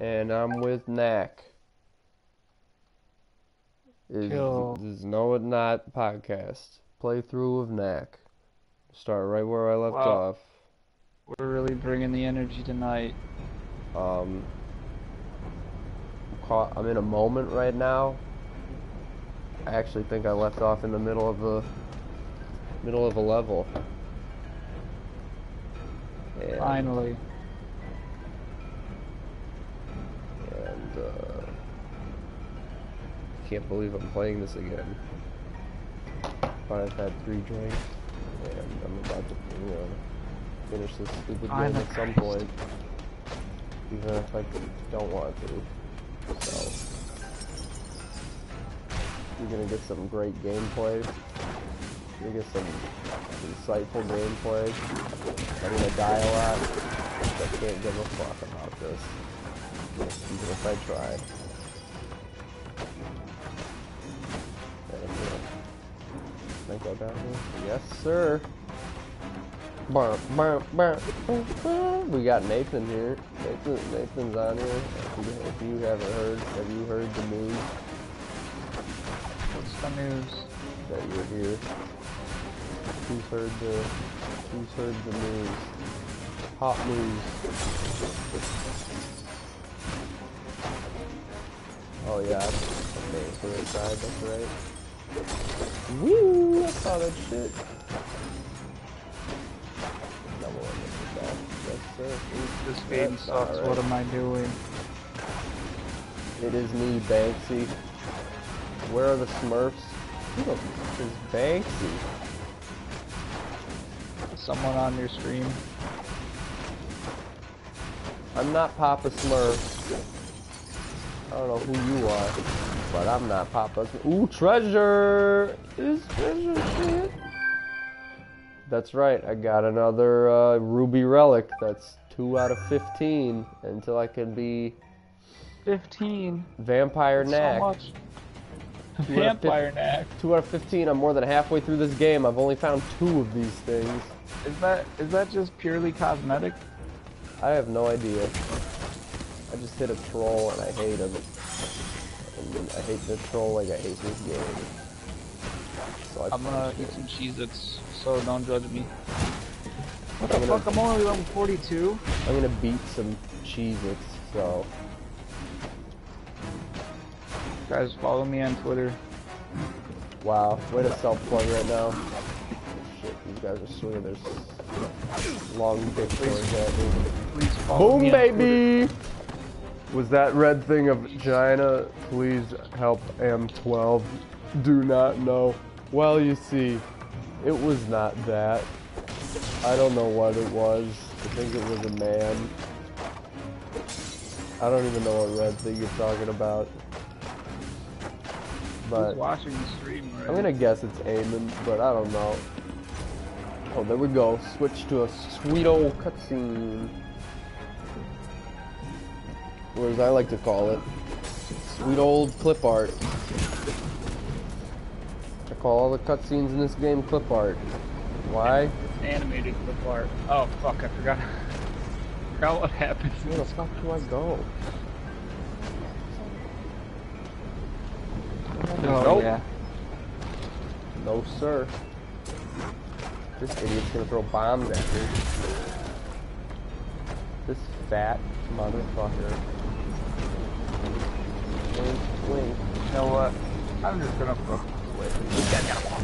and I'm with Knack. Is, Kill. is No It Not podcast. Playthrough of Knack. Start right where I left Wow. off. We're really bringing the energy tonight. Um, caught, I'm in a moment right now. I actually think I left off in the middle of the middle of a level. And, Finally. Can't believe I'm playing this again. But I've had three drinks, and I'm about to, you know, finish this stupid game at some point, even if I don't want to. So you're gonna get some great gameplay. You're gonna get some insightful gameplay. I'm gonna die a lot. I can't give a fuck about this, even if I tried. I got here? Yes, sir. Burr, burr, burr. We got Nathan here. Nathan, Nathan's on here. If you, if you haven't heard, have you heard the news What's the news? that you're here? Who's heard the Who's heard the news? Hot news. Oh yeah. Okay, so inside. That's right. Woo! I saw that shit. Double one. Yes. This game That's sucks. alright. What am I doing? It is me, Banksy. Where are the Smurfs? Who the is Banksy? Someone on your stream? I'm not Papa Smurf. I don't know who you are, but I'm not Papa. Ooh, treasure! Is treasure shit? That's right. I got another uh, ruby relic. That's two out of fifteen until I can be 15. vampire So knack. much. Of fif- Vampire knack. Two out of fifteen. I'm more than halfway through this game. I've only found two of these things. Is that is that just purely cosmetic? I have no idea. I just hit a troll and I hate him. And I hate the troll like I hate this game. So I I'm gonna eat some Cheez-Its, so don't judge me. What the I'm gonna- fuck? I'm only level 42? I'm gonna beat some Cheez-Its, so Guys, follow me on Twitter. wow, way to self-plug right now. Shit, these guys are swinging their long dick at me. Boom, me on Twitter. baby! Was that red thing of vagina? Please help M12. Do not know. Well, you see, it was not that. I don't know what it was. I think it was a man. I don't even know what red thing you're talking about. But Who's watching the stream, right? I'm gonna guess it's Eamon, but I don't know. Oh, there we go. Switch to a sweet old cutscene. Or as I like to call it, sweet old clip art. I call all the cutscenes in this game clip art. Why? animated clip art. Oh fuck, I forgot. forgot what happened. Where the fuck do I go? Oh Nope. yeah. No, sir. This idiot's gonna throw bombs at me. This fat motherfucker. Know what? I'm just gonna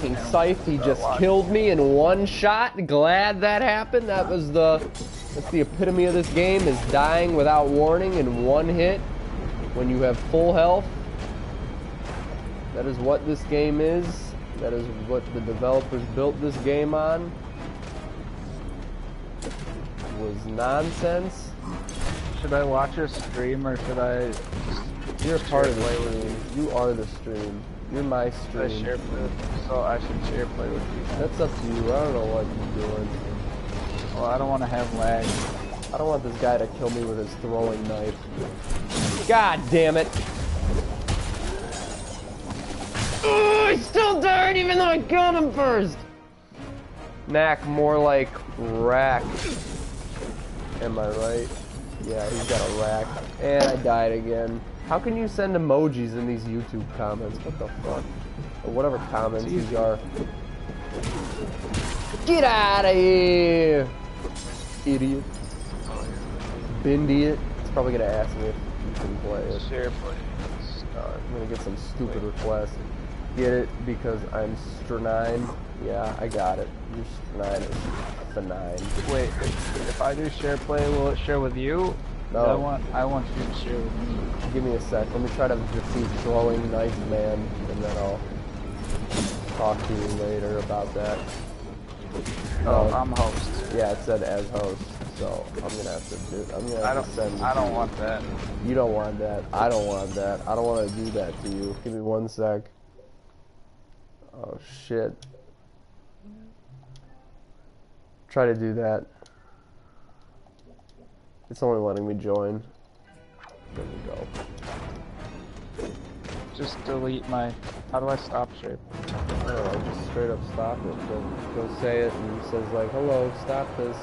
fucking scythe. He just killed me in one shot. Glad that happened. That was the that's the epitome of this game is dying without warning in one hit when you have full health. That is what this game is. That is what the developers built this game on. Was nonsense. Should I watch a stream or should I You're a part of the Share play stream. You are the stream. You're my should I stream. share play? So I should share play with you. That's up to you. I don't know what you're doing. Well, I don't want to have lag. I don't want this guy to kill me with his throwing knife. God damn it. Ugh, he's still died even though I got him first. Knack more like rack. Am I right? Yeah, he's got a rack. And I died again. How can you send emojis in these YouTube comments? What the fuck? Or whatever comments these are. Get out of here! Idiot. Bindiot. It's probably gonna ask me if you can play it. Share play. Uh, I'm gonna get some stupid request. Get it because I'm Sternine. Yeah, I got it. You're Sternine nine. Wait, if, I do share play, will it share with you? No. I want I want you to share with me. Give me a sec. Let me try to defeat glowing Knife Man, and then I'll talk to you later about that. Oh, No, I'm host. yeah, it said as host, so I'm gonna have to do. I'm gonna have I don't to send. I don't want that. You don't want that. I don't want that. I don't want to do that to you. Give me one sec. Oh shit. Try to do that. It's only letting me join. There we go. Just delete my. How do I stop share? I don't know, just straight up stop it. Go, go say it and it says like, hello, stop this.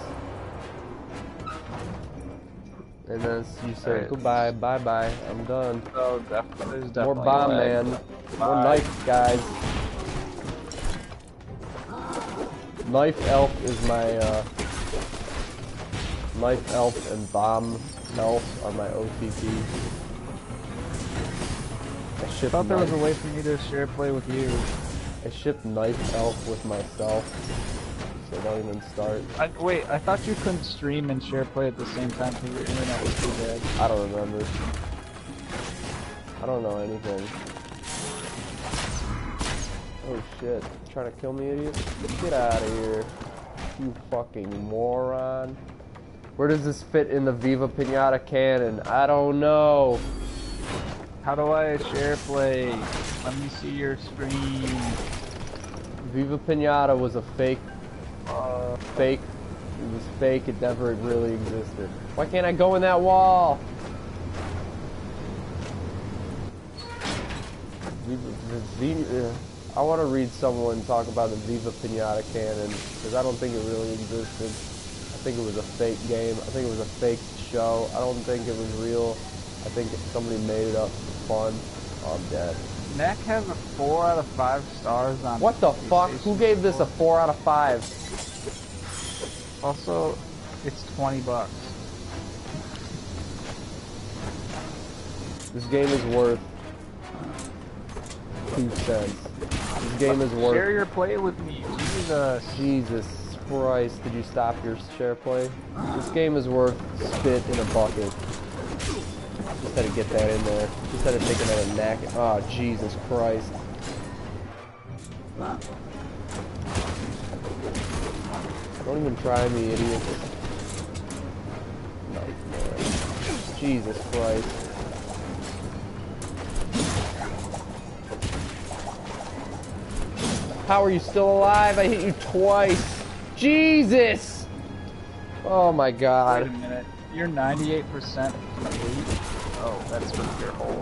And then you say Alright. goodbye, bye bye, I'm done. Oh, definitely. More bomb man. More knife guys. Knife elf is my uh Knife elf and bomb elf are my OTP. I I thought there was a way for me to share play with you. I ship knife elf with myself. So don't even start. I, wait, I thought you couldn't stream and share play at the same time because your internet was too bad. I don't remember. I don't know anything. Oh shit. Trying to kill me, idiot? Get out of here. You fucking moron. Where does this fit in the Viva Pinata canon? I don't know. How do I share play? Let me see your screen. Viva Pinata was a fake, Uh, fake. It was fake. It never really existed. Why can't I go in that wall? Viva, uh, I want to read someone talk about the Viva Pinata canon because I don't think it really existed. I think it was a fake game. I think it was a fake show. I don't think it was real. I think somebody made it up for fun. Oh, I'm dead. Knack has a 4 out of 5 stars on What the fuck? Who gave this a 4. 4 out of 5? Also, it's 20 bucks. This game is worth two cents. This game is Share your play with me. Jesus. Jesus Christ! Did you stop your share play? This game is worth spit in a bucket. Just had to get that in there. Just had to take another neck. Oh ah, Jesus Christ! Don't even try me, idiot. Jesus Christ. How are you still alive? I hit you twice. Jesus! Oh my god. Wait a minute. You're 98% complete? Oh, that's from your hole.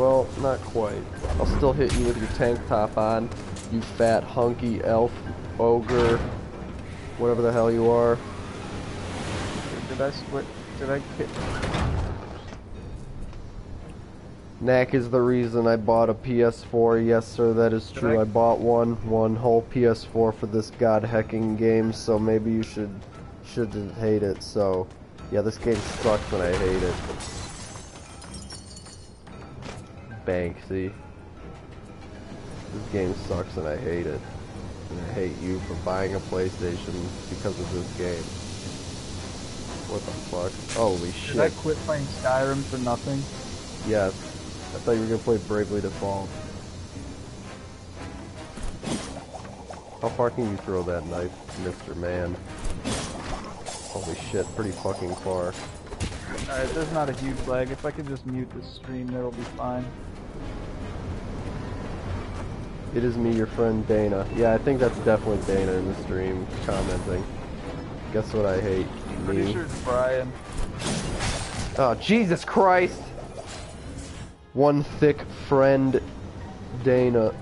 Well, not quite. I'll still hit you with your tank top on, you fat hunky elf ogre, whatever the hell you are. I split? Did I hit? Knack is the reason I bought a PS4. Yes, sir, that is true. I- I bought one, one whole PS4 for this god hecking game. So maybe you should shouldn't hate it. So, yeah, this game sucks and I hate it. Banksy. This game sucks and I hate it. And I hate you for buying a PlayStation because of this game. What the fuck? Holy shit. Did I quit playing Skyrim for nothing? Yes. I thought you were gonna play Bravely Default. How far can you throw that knife, Mr. Man? Holy shit, pretty fucking far. Alright, there's not a huge lag. If I could just mute the stream, that'll be fine. It is me, your friend Dana. Yeah, I think that's definitely Dana in the stream commenting. Guess what I hate? Pretty Me. sure it's Brian. Oh, Jesus Christ! One thick friend Dana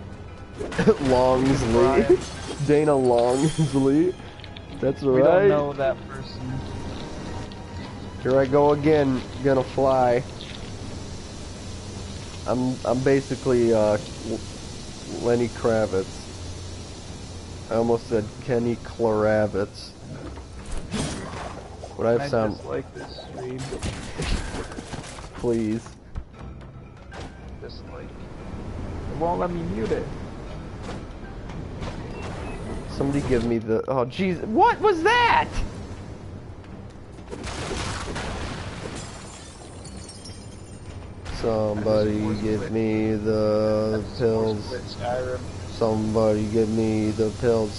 Longsley. Dana Longsley. That's right. We don't know that person. Here I go again, gonna fly. I'm I'm basically uh, Lenny Kravitz. I almost said Kenny Klaravitz. Would I have sound? like this stream. Please. Just like it won't let me mute it. Somebody give me the. Oh jeez, what was that? Somebody give me the pills. Somebody give me the pills.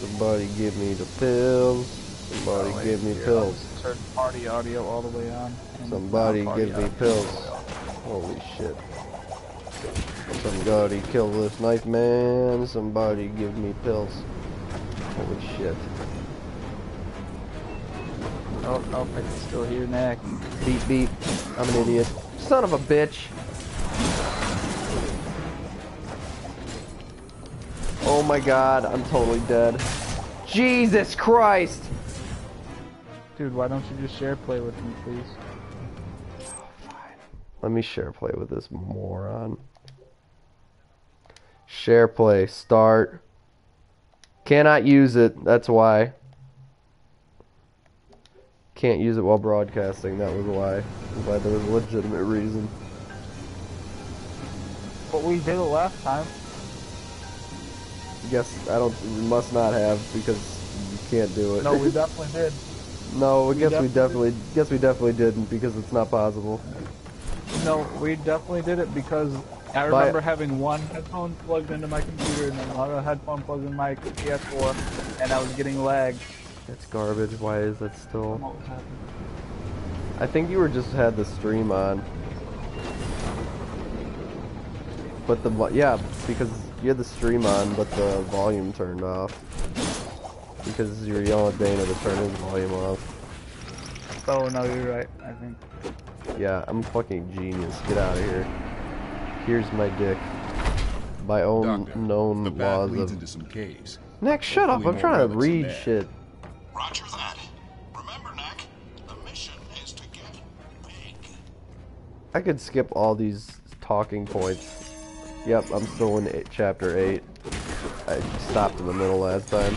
Somebody give me the pills. Somebody Oh, give me here, pills. Turn party audio all the way on. Somebody give me pills. all the way Holy shit. Somebody kill this knife man. Somebody give me pills. Holy shit. Oh, oh, I can still hear Nick. Beep beep. I'm an idiot. Son of a bitch. Oh my god, I'm totally dead. Jesus Christ! Dude, why don't you just share play with me, please? Let me share play with this moron. Share play, start. Cannot use it, that's why. Can't use it while broadcasting, that was why. I'm glad there was a legitimate reason. But we did it last time. Guess I don't we must not have because you can't do it. No, we definitely did. No, I we guess we definitely- guess we definitely didn't because it's not possible. No, we definitely did it because I By- remember having one headphone plugged into my computer and another headphone plugged in my PS4, and I was getting lag. It's garbage. Why is that still? What was happening? I think you were just had the stream on. But the yeah, because you had the stream on, but the volume turned off. Because you were yelling at Dana to turn his volume off. Oh no, you're right. I think. Yeah, I'm fucking genius. Get out of here. Here's my dick. By own Doctor, known the path laws leads of. into some caves. Nick, shut up! I'm trying to read shit. Roger that. Remember, Knack, the mission is to get big. I could skip all these talking points. Yep, I'm still in eight, chapter 8. I stopped in the middle last time.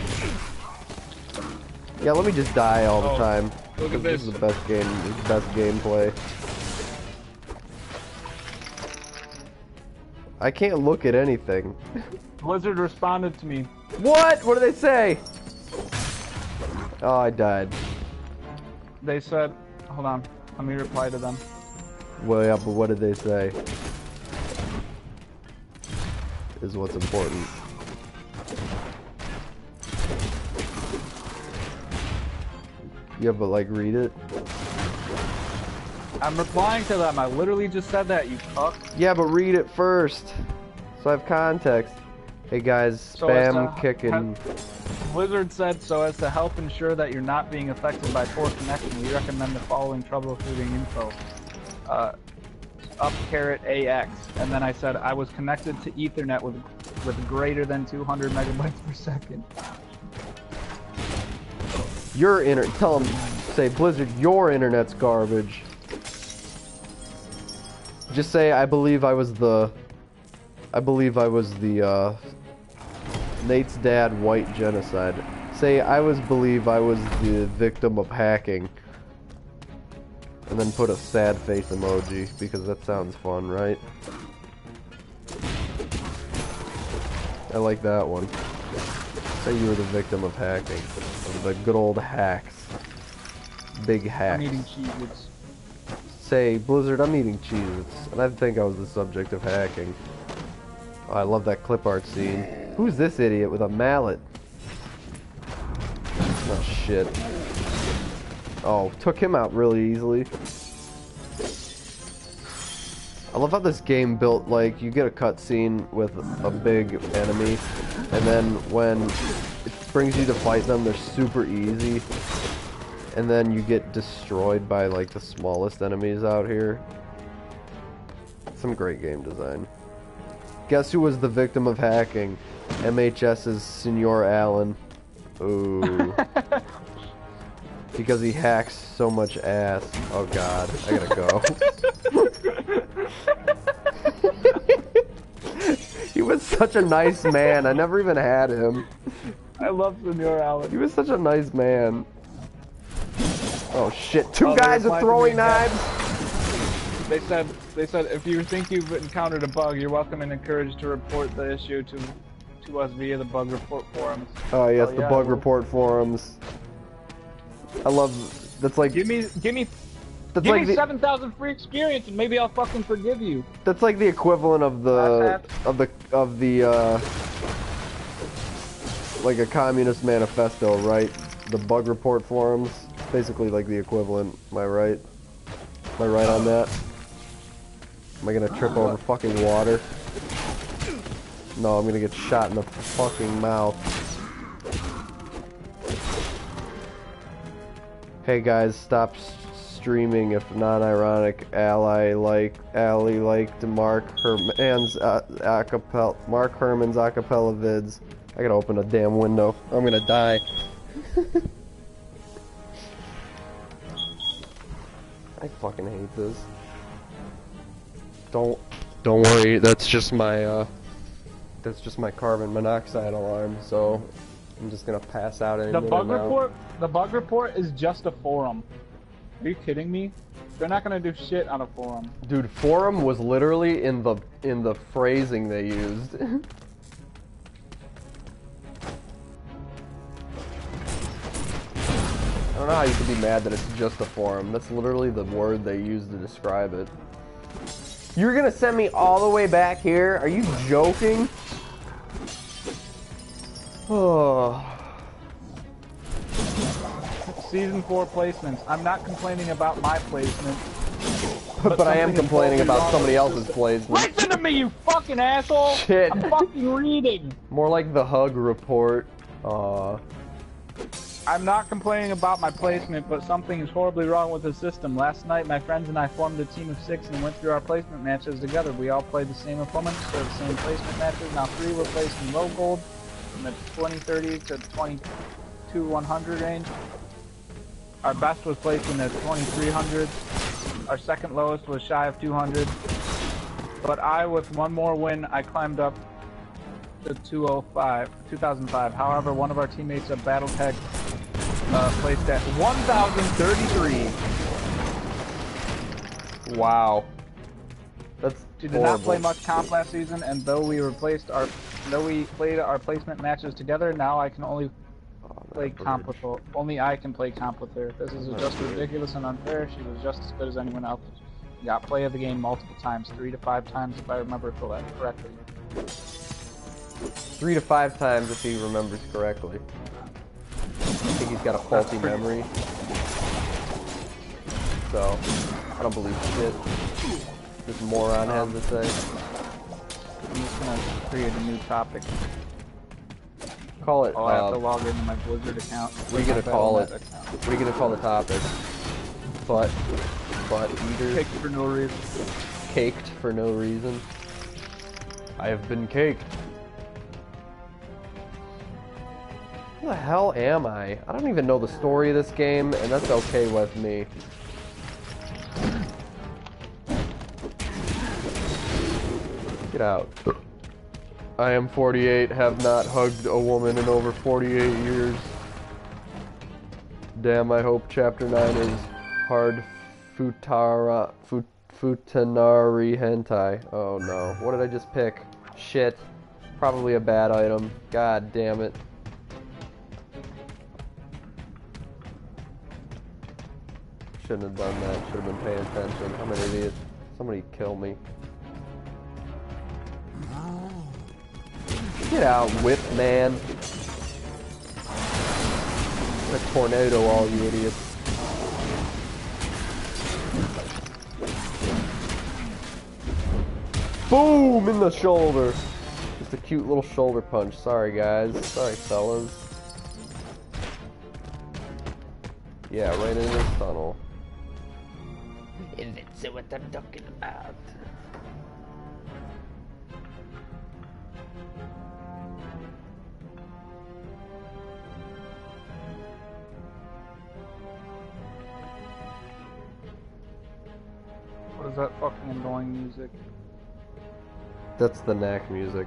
Yeah, let me just die all the Oh, time. look at This is the best game, this is the best gameplay. I can't look at anything. Blizzard responded to me. What? What do they say? Oh, I died. They said, "Hold on, let me reply to them." Well, yeah, but what did they say? Is what's important. Yeah, but like read it. I'm replying to them. I literally just said that. You cuck. Yeah, but read it first, so I have context. Hey guys, So spam to- kicking. Blizzard said, so as to help ensure that you're not being affected by poor connection, we recommend the following troubleshooting info. Uh, up caret AX. And then I said, I was connected to Ethernet with with greater than 200 megabytes per second. Your inter. Tell them, say Blizzard, your internet's garbage. Just say I believe I was the. I believe I was the. uh... Nate's dad, white genocide. Say I was believe I was the victim of hacking. And then put a sad face emoji because that sounds fun, right? I like that one. Say you were the victim of hacking. Of the good old hacks. Big I'm hacks. eating Cheez-Its. Say, Blizzard, I'm eating cheeses. And I think I was the subject of hacking. Oh, I love that clip art scene. Who's this idiot with a mallet? Oh, shit. Oh, took him out really easily. I love how this game built, like, you get a cutscene with a big enemy, and then when it brings you to fight them, they're super easy. And then you get destroyed by, like, the smallest enemies out here. Some great game design. Guess who was the victim of hacking? MHS's Senor Allen. Ooh. because he hacks so much ass. Oh god, I gotta go. he was such a nice man. I never even had him. I love Senor Allen. He was such a nice man. Oh shit, two Oh, guys are throwing knives! They said they said if you think you've encountered a bug, you're welcome and encouraged to report the issue to to us via the bug report forums. Oh yes, Oh, the yeah, bug report forums. I love, that's like, Give me give me that's give like me the, seven thousand free experience and maybe I'll fucking forgive you. that's like the equivalent of the, of the, of the, uh, like a communist manifesto, right? The bug report forums, basically like the equivalent, am I right? Am I right on that? Am I gonna trip over fucking water? No, I'm gonna get shot in the fucking mouth. Hey guys, stop streaming if non-ironic. Ally like Ally liked Mark Herman's uh, acapella Mark Herman's acapella vids. I gotta open a damn window. I'm gonna die. I fucking hate this. Don't don't worry, that's just my uh that's just my carbon monoxide alarm, so I'm just gonna pass out any The bug now. report the bug report is just a forum. Are you kidding me? They're not gonna do shit on a forum. Dude, forum was literally in the in the phrasing they used. I don't know how you could be mad that it's just a forum. That's literally the word they used to describe it. You're gonna send me all the way back here? Are you joking? Oh. Season four placements. I'm not complaining about my placement. But, I am complaining about somebody else's placement. Listen to me, you fucking asshole! Shit. I'm fucking reading. More like the hug report. Aw. I'm not complaining about my placement, but something is horribly wrong with the system. Last night, my friends and I formed a team of six and went through our placement matches together. We all played the same opponents for the same placement matches. Now three were placed in low gold, from the 2030 to 22 100 range. Our best was placed in the 2300. Our second lowest was shy of 200. But I, with one more win, I climbed up to 205, 2005. However, one of our teammates at BattleTech uh, placed at 1,033. Wow. That's She did not play much comp last season, and though we replaced our, though we played our placement matches together, now I can only play comp with her. Only I can play comp with her. This is just ridiculous and unfair. She was just as good as anyone else. Got play of the game multiple times, three to five times if I remember correct- correctly. Three to five times if he remembers correctly. I think he's got a faulty memory. So, I don't believe shit. This moron has to say. I'm just gonna create a new topic. Call it, Oh, I have to uh, log into my Blizzard account. what are you gonna call it? Battle.net account. What are you gonna call the topic? Butt, butt eaters, Picked for no reason. caked for no reason. I have been caked. Who the hell am I? I don't even know the story of this game, and that's okay with me. Get out. I am 48, have not hugged a woman in over 48 years. Damn, I hope chapter 9 is hard futara fut, futanari hentai. Oh no. What did I just pick? Shit. Probably a bad item. God damn it. Shouldn't have done that. Should have been paying attention. I'm an idiot. Somebody kill me. Ah. Get out, whip man. A tornado, all you idiots. Boom in the shoulder. Just a cute little shoulder punch. Sorry, guys. Sorry, fellas. Yeah, right in this tunnel. And that's what I'm talking about. That fucking annoying music? That's the knack music.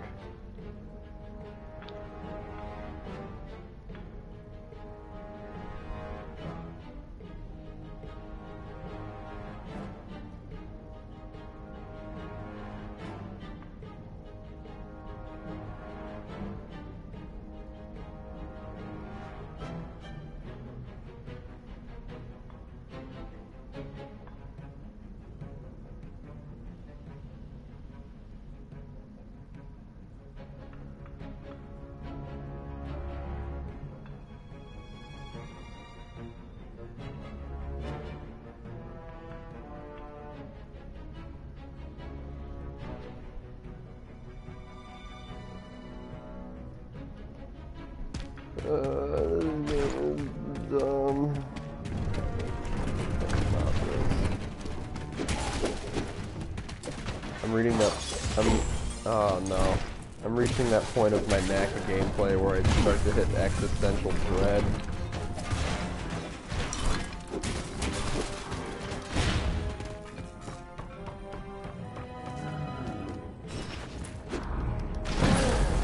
Point of my of gameplay where I start to hit existential dread.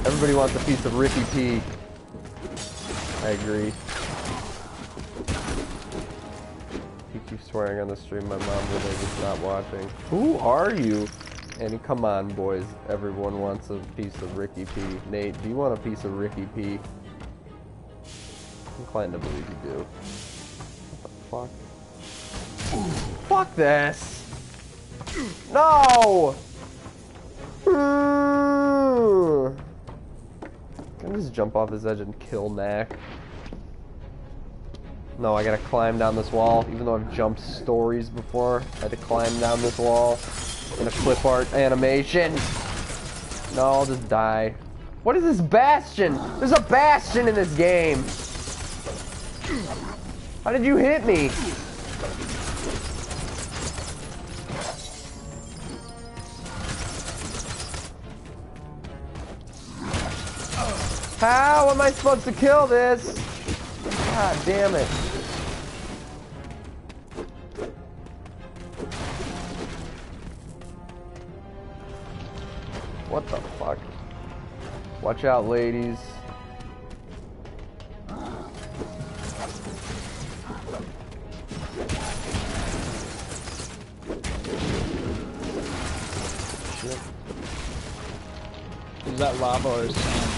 Everybody wants a piece of Ricky P. I agree. He keeps swearing on the stream, my mom really is not watching. Who are you? And come on, boys. Everyone wants a piece of Ricky P. Nate, do you want a piece of Ricky P? I'm inclined to believe you do. What the fuck? Fuck this! No! Can I just jump off this edge and kill Knack? No, I gotta climb down this wall, even though I've jumped stories before. I had to climb down this wall in a clip art animation. No, I'll just die. What is this bastion? There's a bastion in this game. How did you hit me? How am I supposed to kill this? God damn it. What the fuck? Watch out, ladies. Shit. Is that lava or sand?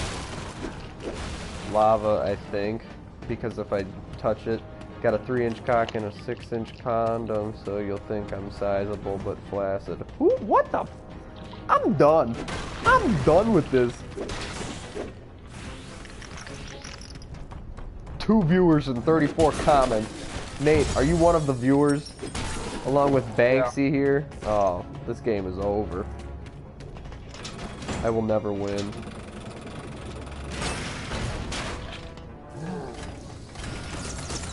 lava, I think, because if I touch it, got a 3 inch cock and a 6 inch condom, so you'll think I'm sizable but flaccid. Who? What the? I'm done. I'm done with this. Two viewers and 34 comments. Nate, are you one of the viewers? Along with Banksy Yeah. here? Oh, this game is over. I will never win.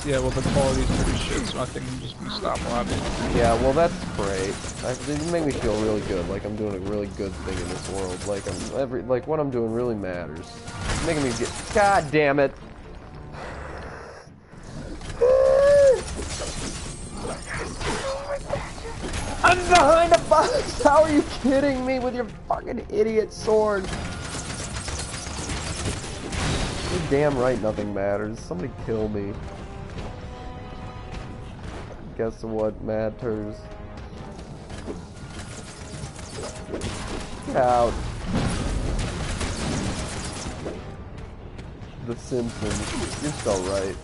Yeah, well the quality's pretty shit, so I think I'm just gonna stop watching. Yeah, well, that's great. It make me feel really good, like I'm doing a really good thing in this world. Like I'm every, like what I'm doing really matters. It's making me get. God damn it! I'm behind a box. How are you kidding me with your fucking idiot sword? You're damn right, nothing matters. Somebody kill me. Guess what matters? Out. The Simpsons. You're so right.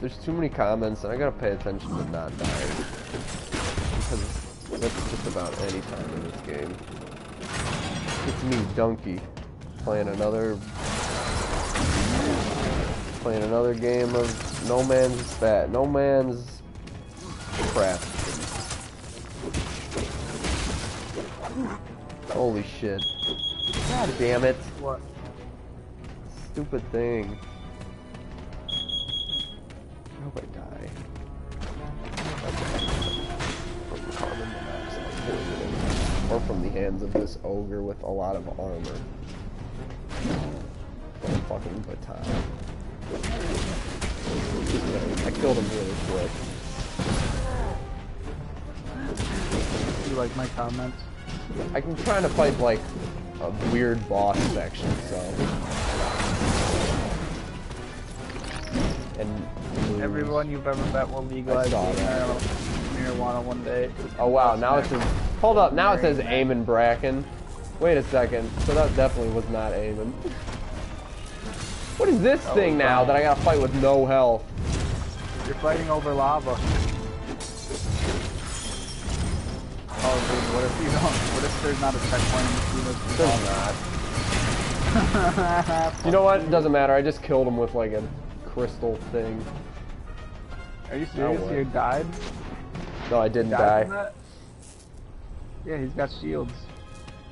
There's too many comments and I gotta pay attention to not die. Because that's just about any time in this game. It's me, Donkey, playing another playing another game of No Man's Fat, No Man's Crap. Holy shit. God damn it. What? Stupid thing. I hope Or from the hands of this ogre with a lot of armor. time. Just kidding. I killed him really quick. You like my comments? I'm trying to fight like a weird boss section, so. And lose. Everyone you've ever met will legalize saw weed that. marijuana one day. Oh wow, now it's says. Hold up, now it says Eamon Bracken. Wait a second. So that definitely was not Eamon. What is this thing now that I gotta fight with no health? You're fighting over lava. Oh, dude, what if you don't? What if there's not a checkpoint in between those There's not. You know what? It doesn't matter. I just killed him with like a crystal thing. Are you oh, serious? what? You died? No, I didn't Died die. Yeah, he's got shields.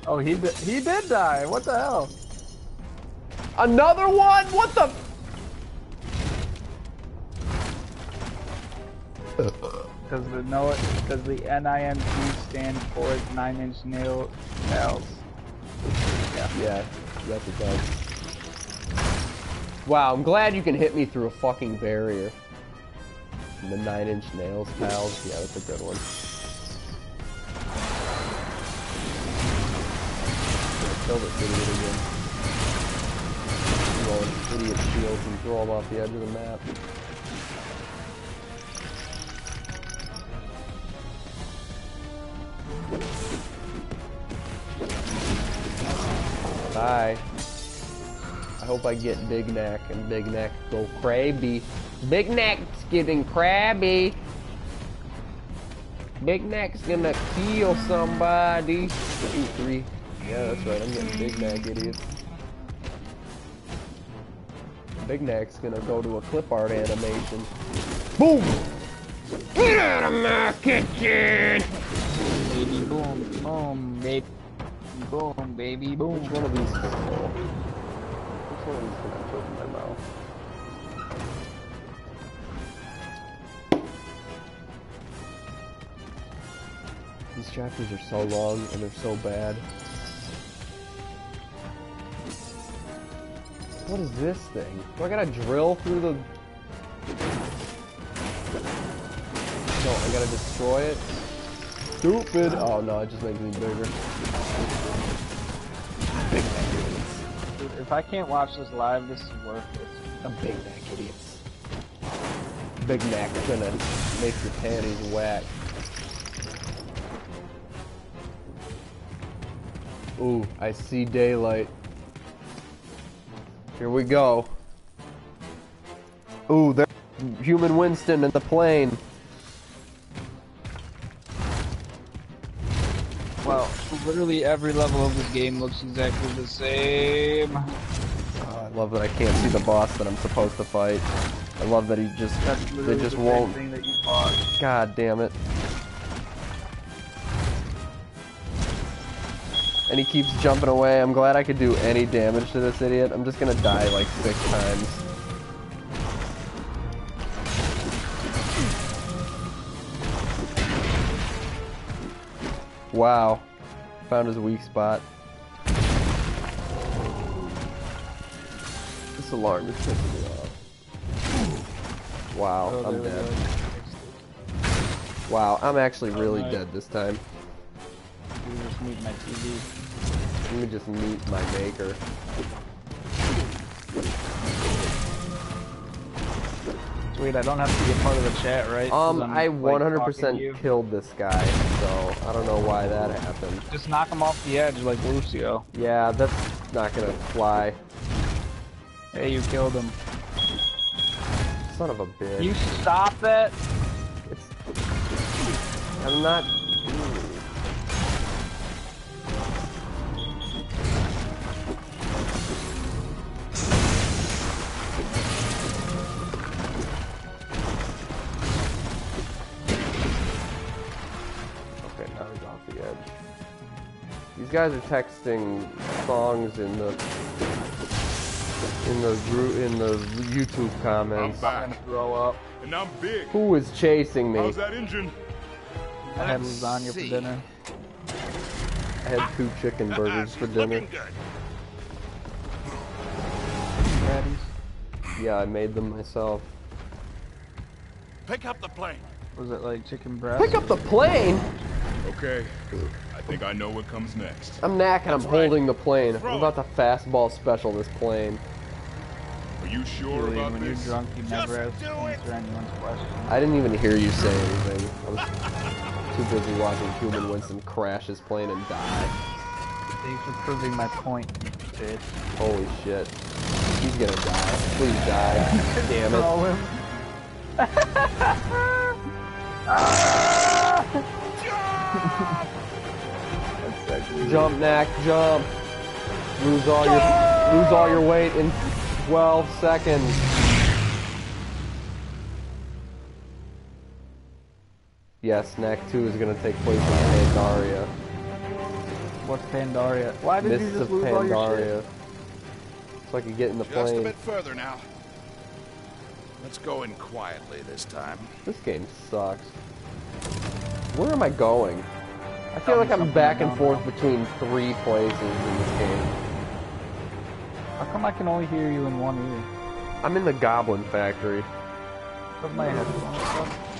Oh, he did. He did die. What the hell? Another one? What the? Because the no, because the NINT stands for nine inch nail nails. Yeah, yes it does. Wow, I'm glad you can hit me through a fucking barrier. And the nine inch nails, pals. Yeah, that's a good one. Kill this idiot again. Roll idiot shields and throw him off the edge of the map. Bye. I hope I get Big Neck and Big Neck go crabby. Big Neck's getting crabby. Big Neck's gonna kill somebody. Two, three. Yeah, that's right. I'm getting Big Neck, idiots. Big Neck's gonna go to a clip art animation. Boom! Get out of my kitchen! Baby boom, boom, baby boom, baby boom. Which one of these? Which one of these can I put in my mouth? These chapters are so long and they're so bad. What is this thing? Do I gotta drill through the... No, I gotta destroy it? Stupid! Oh no, it just makes me bigger. Big neck idiots. Dude, if I can't watch this live, this is worth it. A big neck idiots. Big neck's gonna make your panties wet. Ooh, I see daylight. Here we go. Ooh, there's human Winston in the plane. Well, literally every level of this game looks exactly the same. Oh, I love that I can't see the boss that I'm supposed to fight. I love that he just they just the won't. thing that you fought. God damn it. And he keeps jumping away. I'm glad I could do any damage to this idiot. I'm just gonna die like six times. Wow. Found his weak spot. This alarm is pissing me off. Wow, Oh, I'm dead. Wow, I'm actually really dead this time. You just need my TV. Let me just meet my maker. Sweet, I don't have to be a part of the chat, right? Um, I like, 100% talking to you. killed this guy, so I don't know why that happened. Just knock him off the edge like Lucio. Yeah, that's not gonna fly. Hey, you killed him. Son of a bitch. You stop it! It's... I'm not... guys are texting songs in the in the group in the YouTube comments. I'm I'm back, gonna throw up. and I'm big. Who is chasing me? How's that engine? I had lasagna see. for dinner. I had two chicken ah, burgers for dinner. Looking good. Yeah, I made them myself. Pick up the plane. Was it like chicken breast? Pick up the plane! Okay, I think I know what comes next. I'm Knack and I'm right. holding the plane. Throw I'm about to fastball special this plane. Are you sure Julian, about when you're this? drunk, you never have Just to do it. answer anyone's question. I didn't even hear you say anything. I was too busy watching Human Winston crash his plane and die. Thanks for proving my point, bitch. Holy shit. He's gonna die. Please die. Damn it. Throw him. Ah! That's actually- Jump, Knack, jump. Lose all your lose all your weight in 12 seconds. Yes, Knack 2 is gonna take place in Pandaria. What's Pandaria? Why did you just of lose all your Pandaria. shit? So I could get in the Just a bit further now. Let's go in quietly this time. This game sucks. Where am I going? I feel like I'm back and forth know. between three places in this game. How come I can only hear you in one ear? I'm in the Goblin Factory. Put my headphones up.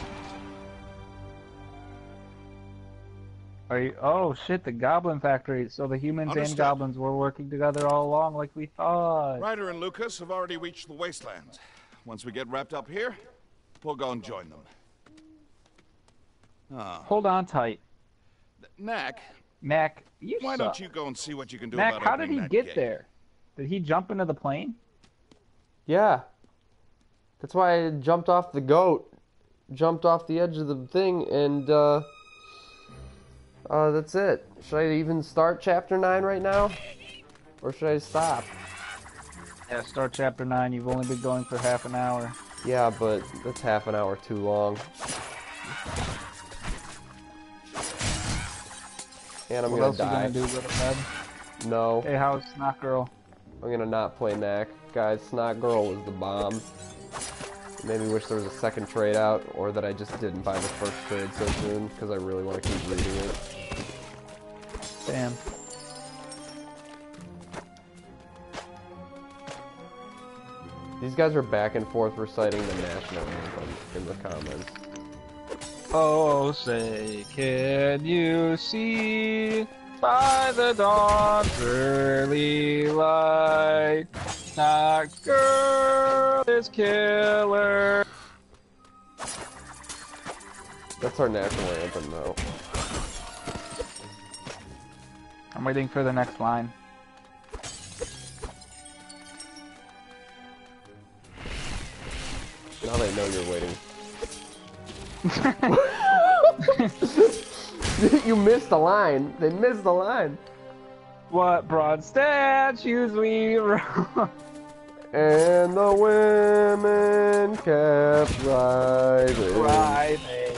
Are you? Oh shit! The Goblin Factory. So the humans and goblins were working together all along, like we thought. Ryder and Lucas have already reached the wastelands. Once we get wrapped up here, we'll go and join them. Ah, Hold on tight, Knack, Mac. You why suck. don't you go and see what you can do Knack, about how did he get gate? there? Did he jump into the plane? Yeah. That's why I jumped off the goat. Jumped off the edge of the thing and uh uh that's it. Should I even start chapter 9 right now? Or should I stop? Yeah, start chapter nine. You've only been going for half an hour. Yeah, but that's half an hour too long. And I'm what gonna else die. you gonna do? Go to bed? No, Hey, how's Snot Girl? I'm gonna not play Knack. Guys, Snot Girl was the bomb. Maybe wish there was a second trade out, or that I just didn't buy the first trade so soon, because I really want to keep reading it. Damn. These guys are back and forth reciting the national anthem in the comments. Oh, say, can you see by the dawn's early light? That girl is killer. That's our national anthem, though. I'm waiting for the next line. Now they know you're waiting. you missed the line. They missed the line. What broad statues we roam. And the women kept rising. writhing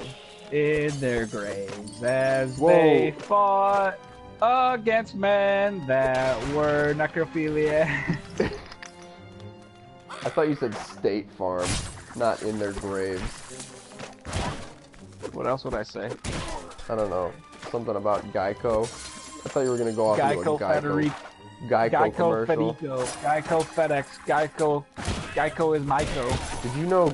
in their graves as Whoa. they fought against men that were necrophilia. I thought you said State Farm, not in their graves. What else would I say? I don't know. Something about Geico. I thought you were gonna go off into Geico a Geico, Federico. Geico, Geico commercial. Federico. Geico FedEx. Geico. Geico is Myco. Did you know?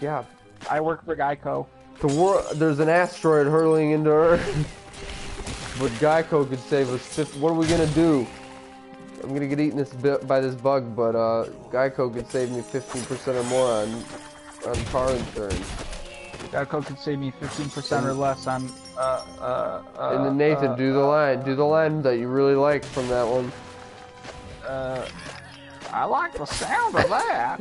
Yeah, I work for Geico. the world. There's an asteroid hurtling into Earth, but Geico could save us. Fif- what are we gonna do? I'm gonna get eaten this bit by this bug, but uh, Geico could save me 15% or more on on car insurance. Geico could save me 15% or less on. Uh, uh, uh, and then Nathan, uh, do the line. Do the line that you really like from that one. Uh, I like the sound of that.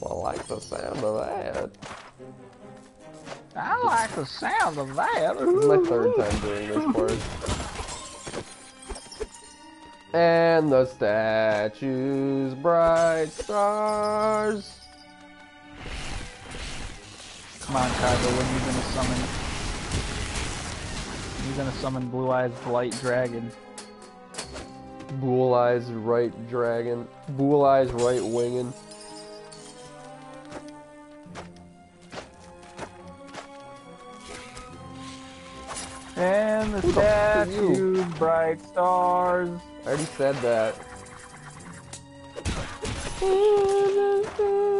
Well, I like the sound of that. I like the sound of that. This is my third time doing this part. And the statues, bright stars. Come on, Kylo, when are you gonna summon? You're gonna summon Blue Eyes Blight Dragon? Bull eyes, right dragon. Bull eyes, right winging. And the Who the fuck are you? statues, bright stars. I already said that.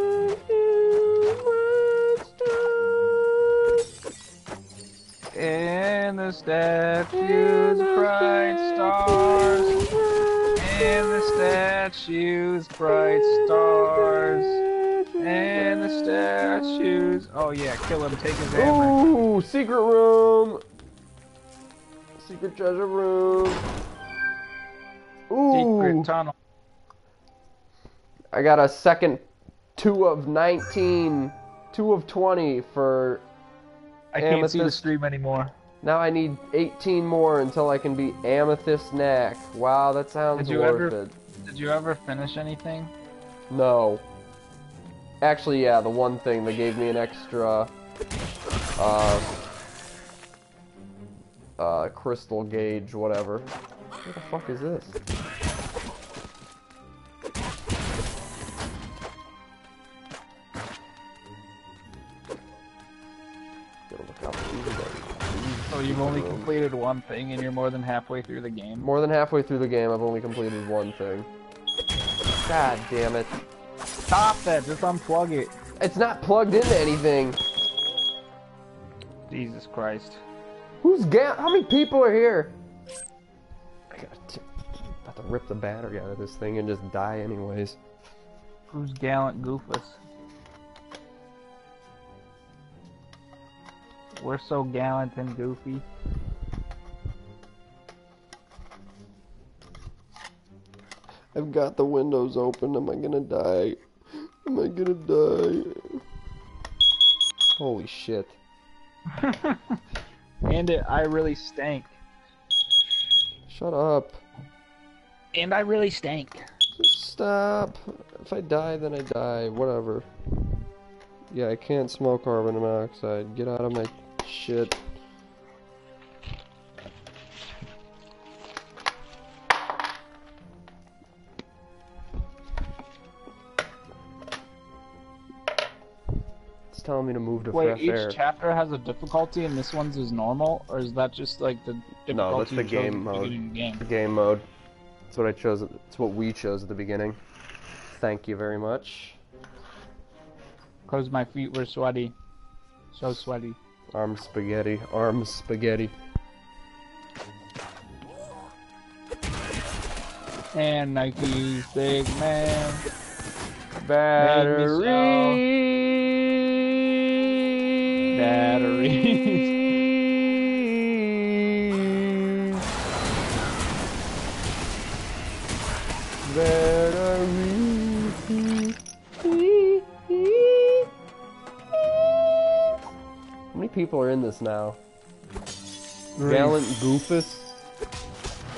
In the statue's bright stars. In the statue's bright stars. And the statues. Oh yeah, kill him. Take his hammer. Ooh, secret room. Secret treasure room. Ooh, Secret tunnel. I got a second two of 19, two of 20 for. I can't see the stream anymore. Now I need 18 more until I can be Amethyst Knack. Wow, that sounds Did you worth ever- it. Did you ever finish anything? No. Actually, yeah, the one thing that gave me an extra, uh, uh, crystal gauge, whatever. What the fuck is this? You've only completed one thing and you're more than halfway through the game. More than halfway through the game, I've only completed one thing. God damn it. Stop that! Just unplug it. It's not plugged into anything. Jesus Christ. Who's ga- How many people are here? I gotta about to rip the battery out of this thing and just die anyways. Who's gallant Goofus? We're so gallant and goofy. I've got the windows open. Am I gonna die? Am I gonna die? Holy shit. And it, I really stank. Shut up. And I really stank. Just stop. If I die, then I die. Whatever. Yeah, I can't smell carbon monoxide. Get out of my shit. It's telling me to move to Wait, each air. chapter has a difficulty and this one's is normal? Or is that just like the difficulty No, that's the game at the mode. the game? The game mode. That's what I chose. It's what we chose at the beginning. Thank you very much. Because my feet were sweaty. So sweaty. Arm spaghetti. Arm spaghetti. And Nike big man. Battery. Batteries. Batteries. people are in this now? Gallant Goofus.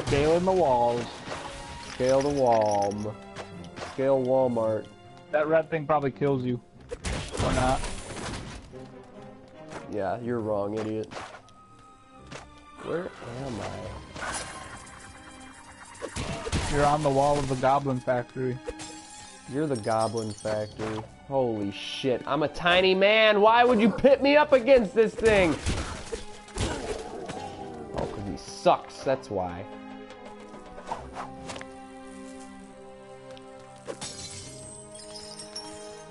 Scaling the walls. Scale the Walm. Scale Walmart. That red thing probably kills you. Or not. Yeah, you're wrong, idiot. Where am I? You're on the wall of the Goblin Factory. You're the Goblin Factory. Holy shit. I'm a tiny man. Why would you pit me up against this thing? Oh, because he sucks. That's why.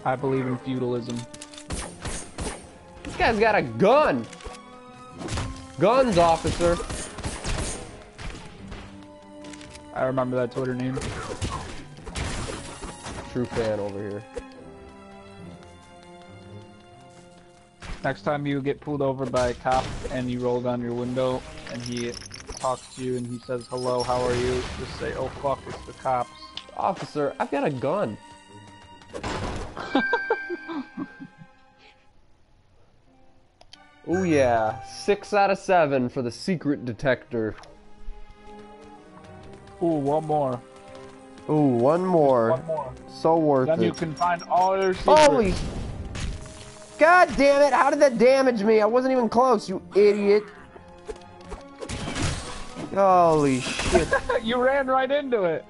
I believe in feudalism. This guy's got a gun. Guns, officer. I remember that Twitter name. True fan over here. Next time you get pulled over by a cop and you roll down your window and he talks to you and he says, hello, how are you? Just say, oh fuck, it's the cops. Officer, I've got a gun. Ooh yeah, six out of seven for the secret detector. Ooh, one more. Ooh, one more. One more. So worth Then it. Then you can find all your secrets. Holy! God damn it! How did that damage me? I wasn't even close, you idiot! Holy shit! you ran right into it.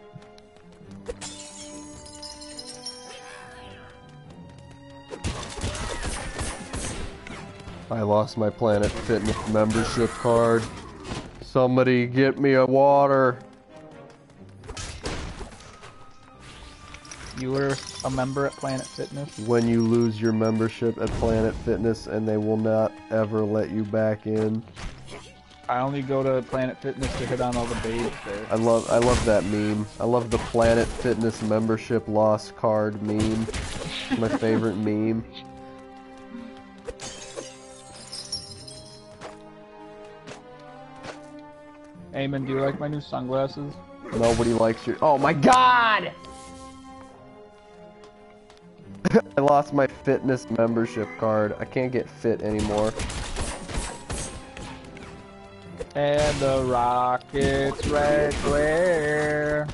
I lost my Planet Fitness membership card. Somebody get me a water. You were a member at Planet Fitness? When you lose your membership at Planet Fitness and they will not ever let you back in. I only go to Planet Fitness to hit on all the babes there. I love I love that meme. I love the Planet Fitness membership lost card meme. My favorite meme. Eamon, do you like my new sunglasses? Nobody likes your Oh my god! I lost my fitness membership card. I can't get fit anymore. And the rocket's red glare.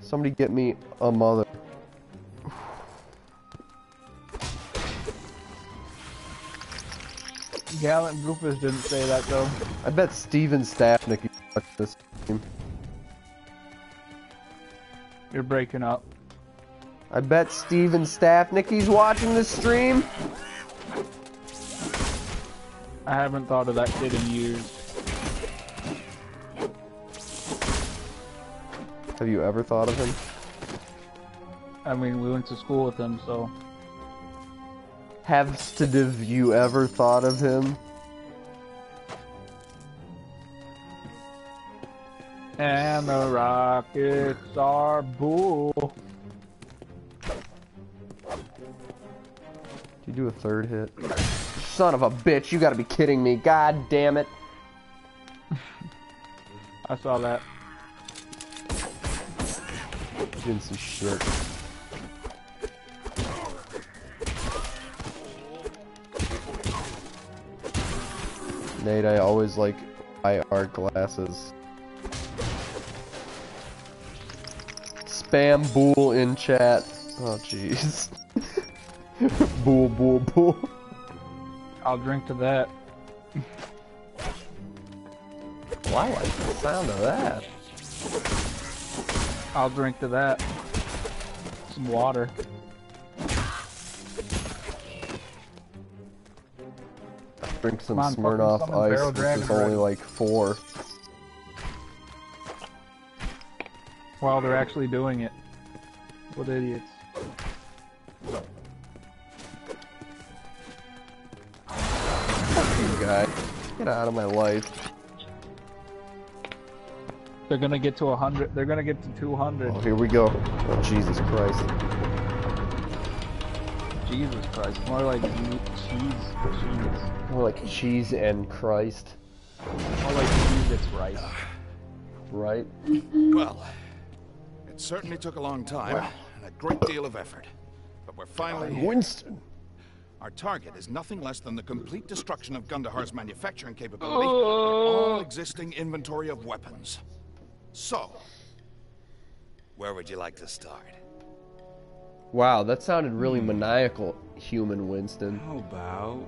Somebody get me a mother. Gallant Goofus didn't say that though. I bet Steven Staffnick watched this game. You're breaking up. I bet Steven Staffnicky's watching this stream. I haven't thought of that kid in years. Have you ever thought of him? I mean, we went to school with him, so. Have have you ever thought of him? And the rockets are bull. Did you do a third hit? Son of a bitch, you gotta be kidding me. God damn it. I saw that. Didn't see shit. Nate, I always like IR glasses. Spam bool in chat. Oh jeez. bool bool bool. I'll drink to that. Well, I like the sound of that. I'll drink to that. Some water. Drink some Come on, Smirnoff Ice. Barrel This is only already. like four. While they're actually doing it. What idiots. Get out of my life. They're gonna get to 100. They're gonna get to 200. Oh, here we go. Oh, Jesus Christ. Jesus Christ. More like cheese. Cheese. More like cheese and Christ, More like cheese that's rice. right? Well, it certainly took a long time and a great deal of effort. But we're finally here. Winston. Our target is nothing less than the complete destruction of Gundahar's manufacturing capability and all oh. existing inventory of weapons. So, where would you like to start? Wow, that sounded really hmm. maniacal, human Winston. How about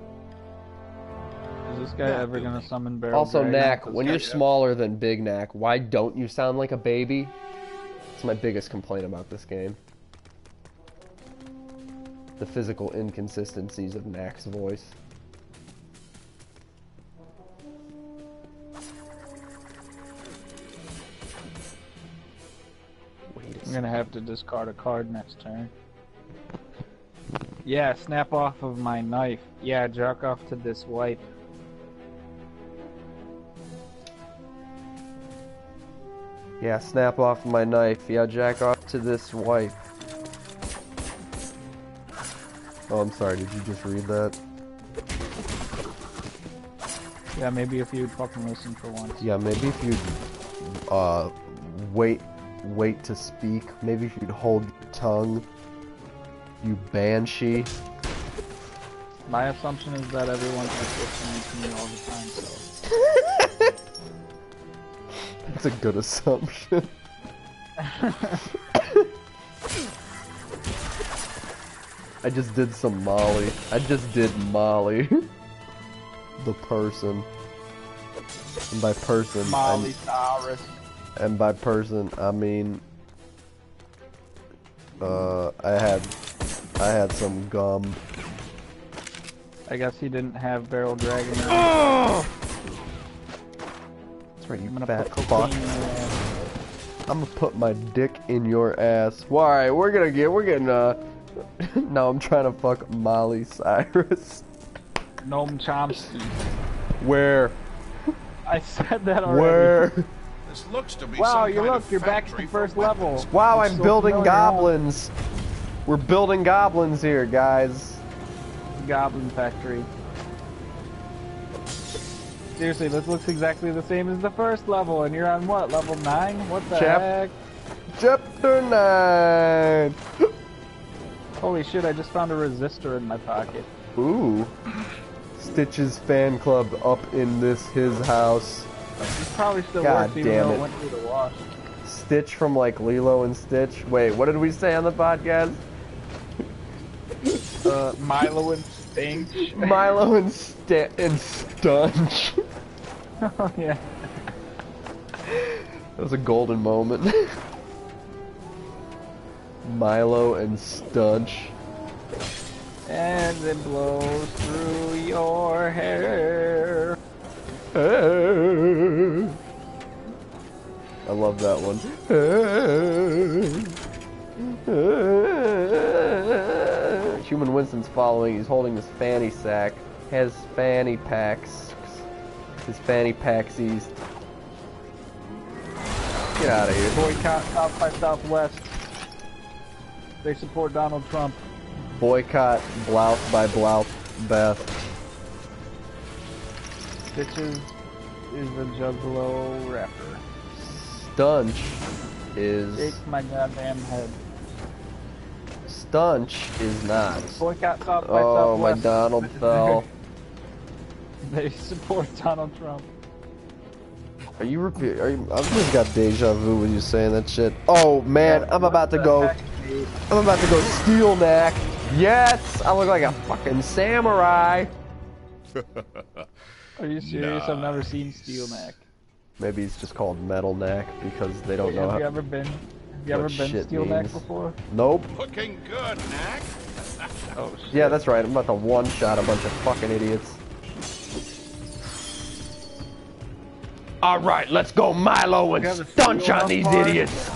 Is this guy Yeah, ever gonna summon Barrel Also, Dragon? Knack, when you're yeah. smaller than Big Knack, why don't you sound like a baby? It's my biggest complaint about this game. The physical inconsistencies of Knack's voice. Wait a I'm gonna have to discard a card next turn. Yeah, snap off of my knife. Yeah, jerk off to this wipe. Yeah, snap off of my knife. Yeah, jack off to this wife. Oh, I'm sorry. Did you just read that? Yeah, maybe if you'd fucking listen for once. Yeah, maybe if you'd uh wait wait to speak. Maybe if you'd hold your tongue. You banshee. My assumption is that everyone's just listening to me all the time, so. That's a good assumption. I just did some Molly. I just did Molly. the person. And by person, I Molly Cyrus. And by person, I mean, uh, I had, I had some gum. I guess he didn't have Barrel Dragon. Oh! That's right, you I'm gonna fat put fuck. cocaine in there. I'm gonna put my dick in your ass. Why? Alright, we're gonna get, we're getting, uh, now I'm trying to fuck Molly Cyrus. Noam Chomsky. Where? I said that already. Where? This looks to be Wow, you look, you're back to the first level. Wow, It's I'm so building familiar, huh? goblins. We're building goblins here, guys. Goblin Factory. Seriously, this looks exactly the same as the first level, and you're on what, level 9? What the Chap- heck? Chapter 9. Holy shit, I just found a resistor in my pocket. Ooh. Stitch's fan club up in this his house. It probably still God works damn it. it went through the wash. Stitch from like Lilo and Stitch. Wait, what did we say on the podcast? Uh, Milo and Stinch. Milo and Sta- and Stunch. oh, yeah. That was a golden moment. Milo and Stunch. And it blows through your hair. I love that one. Human Winston's following. He's holding his fanny sack. Has fanny packs. His fanny packsies. Get out of here. Boycott South by Southwest. They support Donald Trump. Boycott Blouse by Blouse Beth. Bitches is a juggalo rapper. Stunch is Shake my goddamn head. Stunch is not. Boycott South by Oh my Donald fell. They support Donald Trump. Are you repeat? Are you? I've just got deja vu when you saying that shit. Oh man, I'm about to go. heck? I'm about to go steel neck. Yes, I look like a fucking samurai. Are you serious? I've never seen Steel Neck. Maybe it's just called metal neck because they don't know Have you ever been? Have you ever been shit Steel Neck before? Nope. Looking good, Knack. Oh shit. Yeah, that's right. I'm about to one shot a bunch of fucking idiots. All right, let's go Milo and You have stunch on these bar? idiots.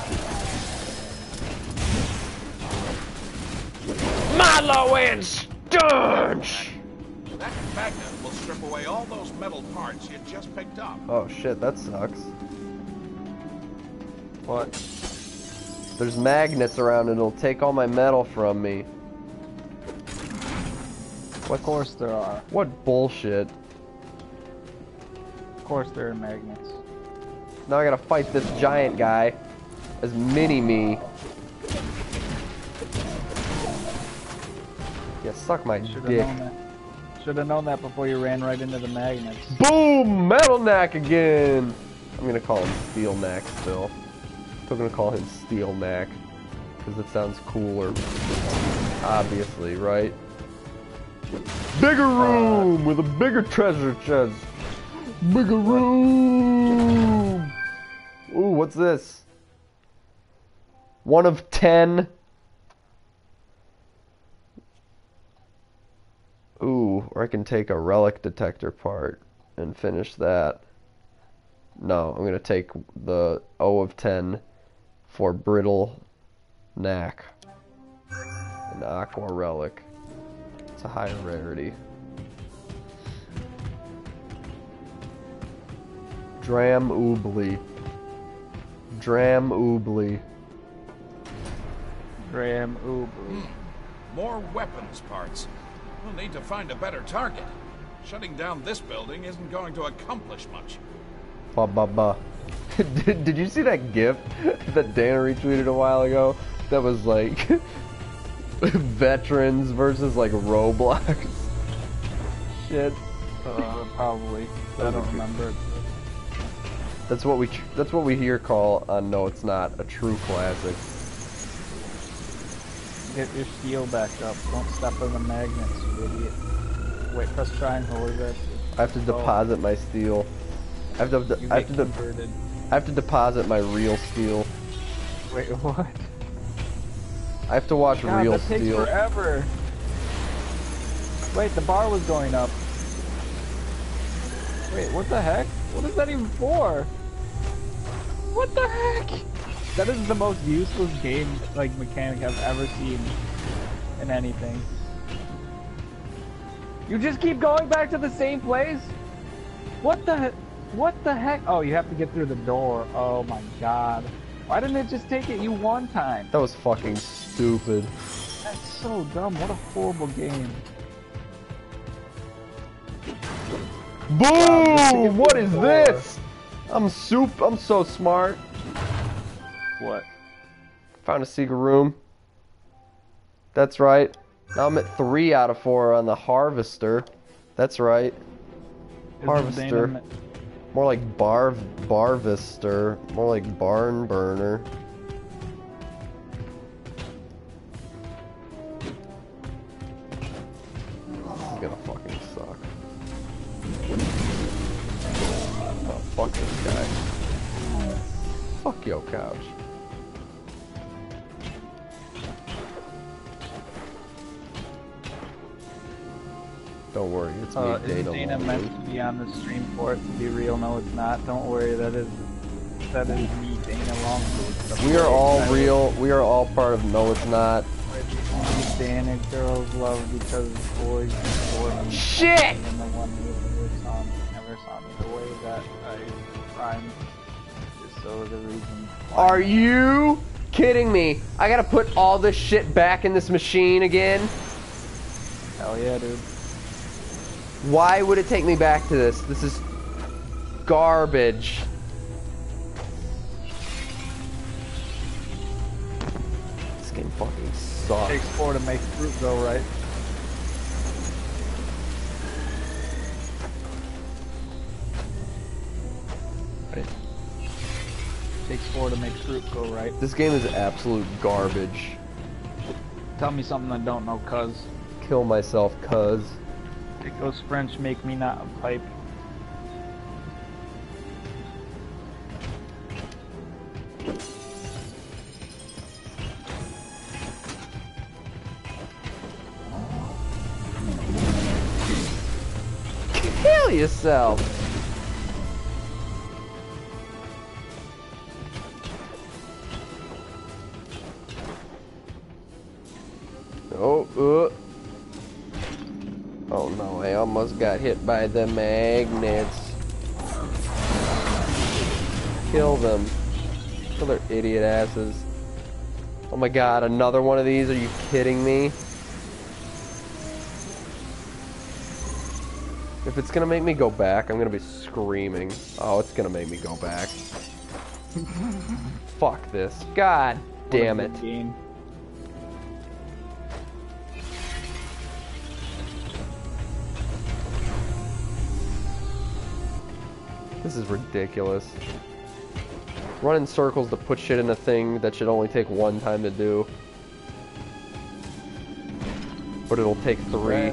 Milo and stunch. That magnet will strip away all those metal parts you just picked up. Oh shit, that sucks. What? There's magnets around and it'll take all my metal from me. Of course there are. What bullshit. Of course there are magnets. Now I gotta fight this giant guy as mini suck my Should have dick. Should have known that before you ran right into the magnets. Boom! Metal Neck again! I'm gonna call him Steel Neck still. Still gonna call him Steel Neck. Because it sounds cooler. Obviously, right? Bigger uh, room with a bigger treasure chest. Bigger room! Ooh, what's this? One of ten. Ooh, or I can take a relic detector part and finish that. No, I'm gonna take the O of 10 for brittle knack. An aqua relic. It's a higher rarity. Dram oobly. Dram oobly. Graham Uber. More weapons parts. We'll need to find a better target. Shutting down this building isn't going to accomplish much. Ba ba ba. did, did you see that GIF that Dana retweeted a while ago? That was like veterans versus like Roblox. Shit. Uh, probably. I don't remember. That's what we that's what we here call on No It's Not a true classic. Get your steel back up. Don't step on the magnets, you idiot. Wait, press triangle. What is that? I have to deposit my steel. I have to You I have to converted. I have to deposit my real steel. Wait, what? I have to watch God, real that takes steel. forever. Wait, the bar was going up. Wait, what the heck? What is that even for? What the heck? That is the most useless game like mechanic I've ever seen. in anything. You just keep going back to the same place? What the what the heck? Oh, you have to get through the door. Oh my god. Why didn't it just take it you one time? That was fucking stupid. That's so dumb. What a horrible game. Boom! What is this? I'm soup. I'm so smart. What? Found a secret room. That's right. Now I'm at three out of four on the harvester. That's right. Harvester. More like bar barvester. More like barn burner. This is gonna fucking suck. Oh, fuck this guy. Fuck your couch. Don't worry, it's me, Uh, Dana. is Dana Longley. meant to be on the stream for it to be real? No, it's not. Don't worry, that is that is me, Dana Longboot. We are all real. We are all part of No It's Not. Dana girls love because boys before me. Shit! And the one who never saw me, never saw me. The way that I rhymed is so the reason. why. Are you kidding me? I gotta put all this shit back in this machine again? Hell yeah, dude. Why would it take me back to this? This is garbage. This game fucking sucks. Takes four to make fruit go right. Takes four to make fruit go right. This game is absolute garbage. Tell me something I don't know, cuz. Kill myself, cuz. It goes French, make me not a pipe. Kill yourself. Oh, uh. Almost got hit by the magnets. Kill them. Kill their idiot asses. Oh my god, another one of these? Are you kidding me? If it's gonna make me go back, I'm gonna be screaming. Oh, it's gonna make me go back. Fuck this. God damn it. This is ridiculous. Run in circles to put shit in a thing that should only take one time to do. But it'll take three.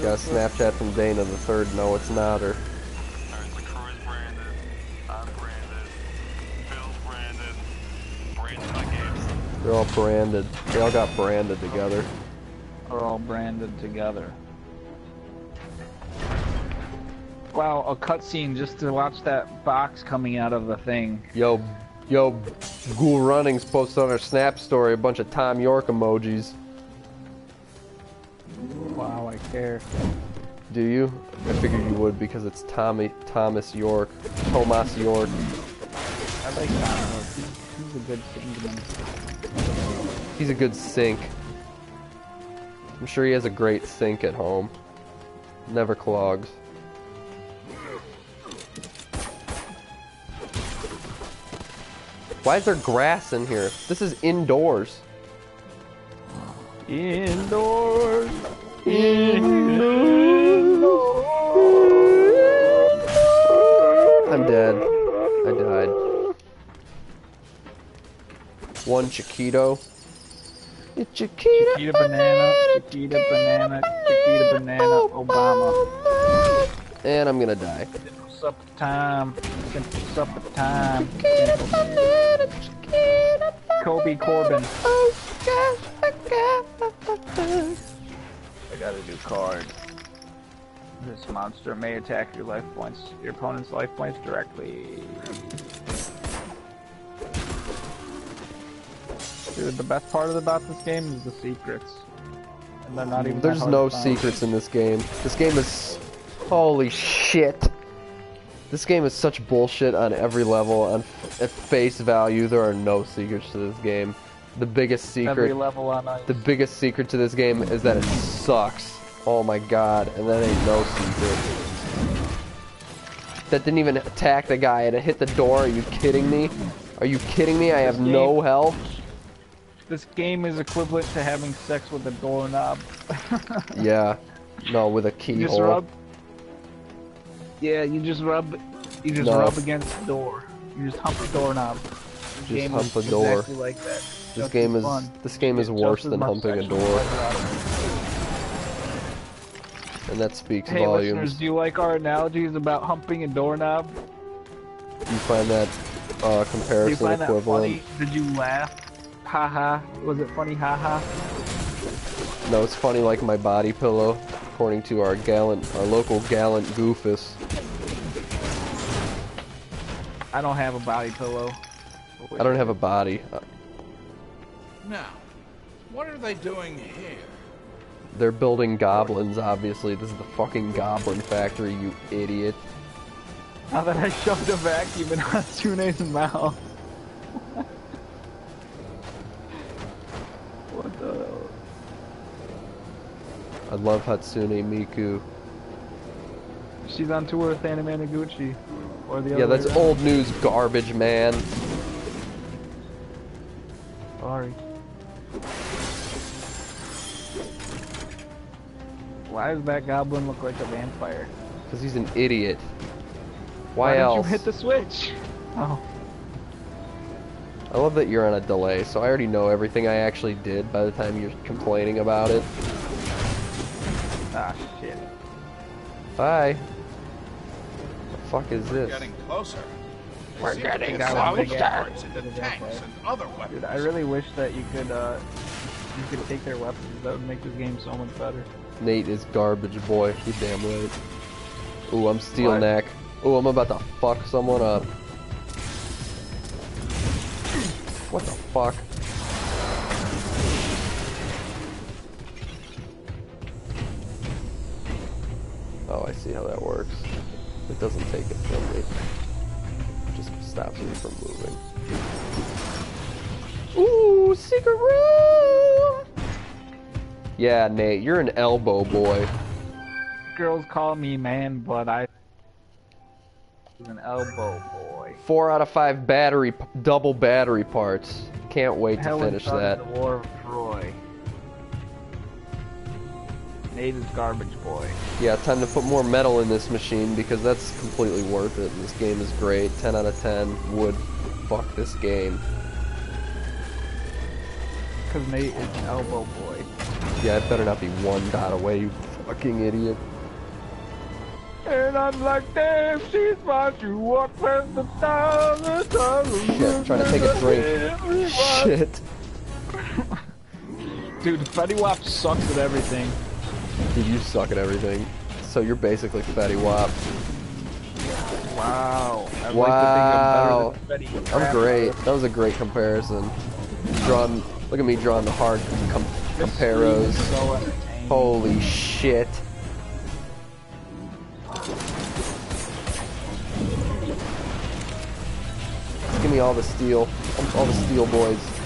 Got a Snapchat from Dana the third. No, it's not her. All branded. They all got branded together. Are all branded together. Wow, a cutscene just to watch that box coming out of the thing. Yo, yo, Ghoul Runnings posted on her Snap story a bunch of Thom Yorke emojis. Wow, I care. Do you? I figured you would because it's Tommy Thomas Yorke, Thomas Yorke. I like Thom Yorke. He's, a good singer. He's a good sink. I'm sure he has a great sink at home. Never clogs. Why is there grass in here? This is indoors. Indoors. Indoors. I'm dead. I died. One Chiquito. It's Chiquito. Chiquita banana, Chiquita banana, Chiquita banana, oh, Obama. And I'm gonna die. Supper time, supper time. Kobe Corbin. Oh gosh, I gotta do card. This monster may attack your life points, your opponent's life points directly. Dude, the best part about this game is the secrets. And they're not mm, even There's no secrets in this game. This game is... Holy shit. This game is such bullshit on every level. On at face value, there are no secrets to this game. The biggest secret... Every level on ice. The biggest secret to this game is that it sucks. Oh my god, and that ain't no secret. That didn't even attack the guy and it hit the door. Are you kidding me? Are you kidding me? I have no health. This game is equivalent to having sex with a doorknob. Yeah. No, with a You just keyhole. rub. Yeah, you just rub. You just No. rub against the door. You just hump the doorknob. Just game hump is a door. Exactly like that. This Just game is fun. this game is worse than humping a door, pleasure out of and that speaks it. Hey, listeners, do you like our analogies about humping a doorknob? Do you find that uh, Do you comparison find that equivalent? funny? Did you laugh? Haha. Was it funny? Haha. No, it's funny like my body pillow, according to our gallant, our local gallant Goofus. I don't have a body pillow. I don't have a body. Uh, Now, what are they doing here? They're building goblins, obviously. This is the fucking goblin factory, you idiot. Now that I shoved a vacuum in Hatsune's mouth. what the hell? I love Hatsune Miku. She's on tour with Anamanaguchi. Or the Yeah, that's old news garbage, man. Sorry. Why does that goblin look like a vampire? Because he's an idiot. Why, don't else? you hit the switch? Oh. oh, I love that you're on a delay, so I already know everything I actually did by the time you're complaining about it. Ah, shit. Bye. The fuck is this? Getting closer. They We're seem to be getting assembling closer. parts into tanks and other weapons. Dude, I really wish that you could, uh, you could take their weapons. That would make this game so much better. Nate is garbage boy. You damn right. Ooh, I'm steel What? neck. Ooh, I'm about to fuck someone up. What the fuck? I see how that works. It doesn't take it from me. It just stops me from moving. Ooh, secret room! Yeah, Nate, you're an elbow boy. Girls call me man, but I an elbow boy. Four out of five battery, double battery parts. Can't wait to Helen finish that. The War of Troy. Nate is garbage boy. Yeah, time to put more metal in this machine because that's completely worth it. This game is great. 10 out of 10 would fuck this game. Cause Nate is an elbow boy. Yeah, it better not be one dot away, you fucking idiot. And I'm like, damn, she's my true walk past the thousand times. Shit, trying to take a drink. Shit. Dude, Fetty Wap sucks at everything. Dude, you suck at everything. So you're basically Fatty Wap. Wow. I'd Wow. Like to think I'm, better I'm great. That was a great comparison. Drawing, look at me drawing the hard com- comparos. so. Holy shit. Give me all the steel. All the steel boys.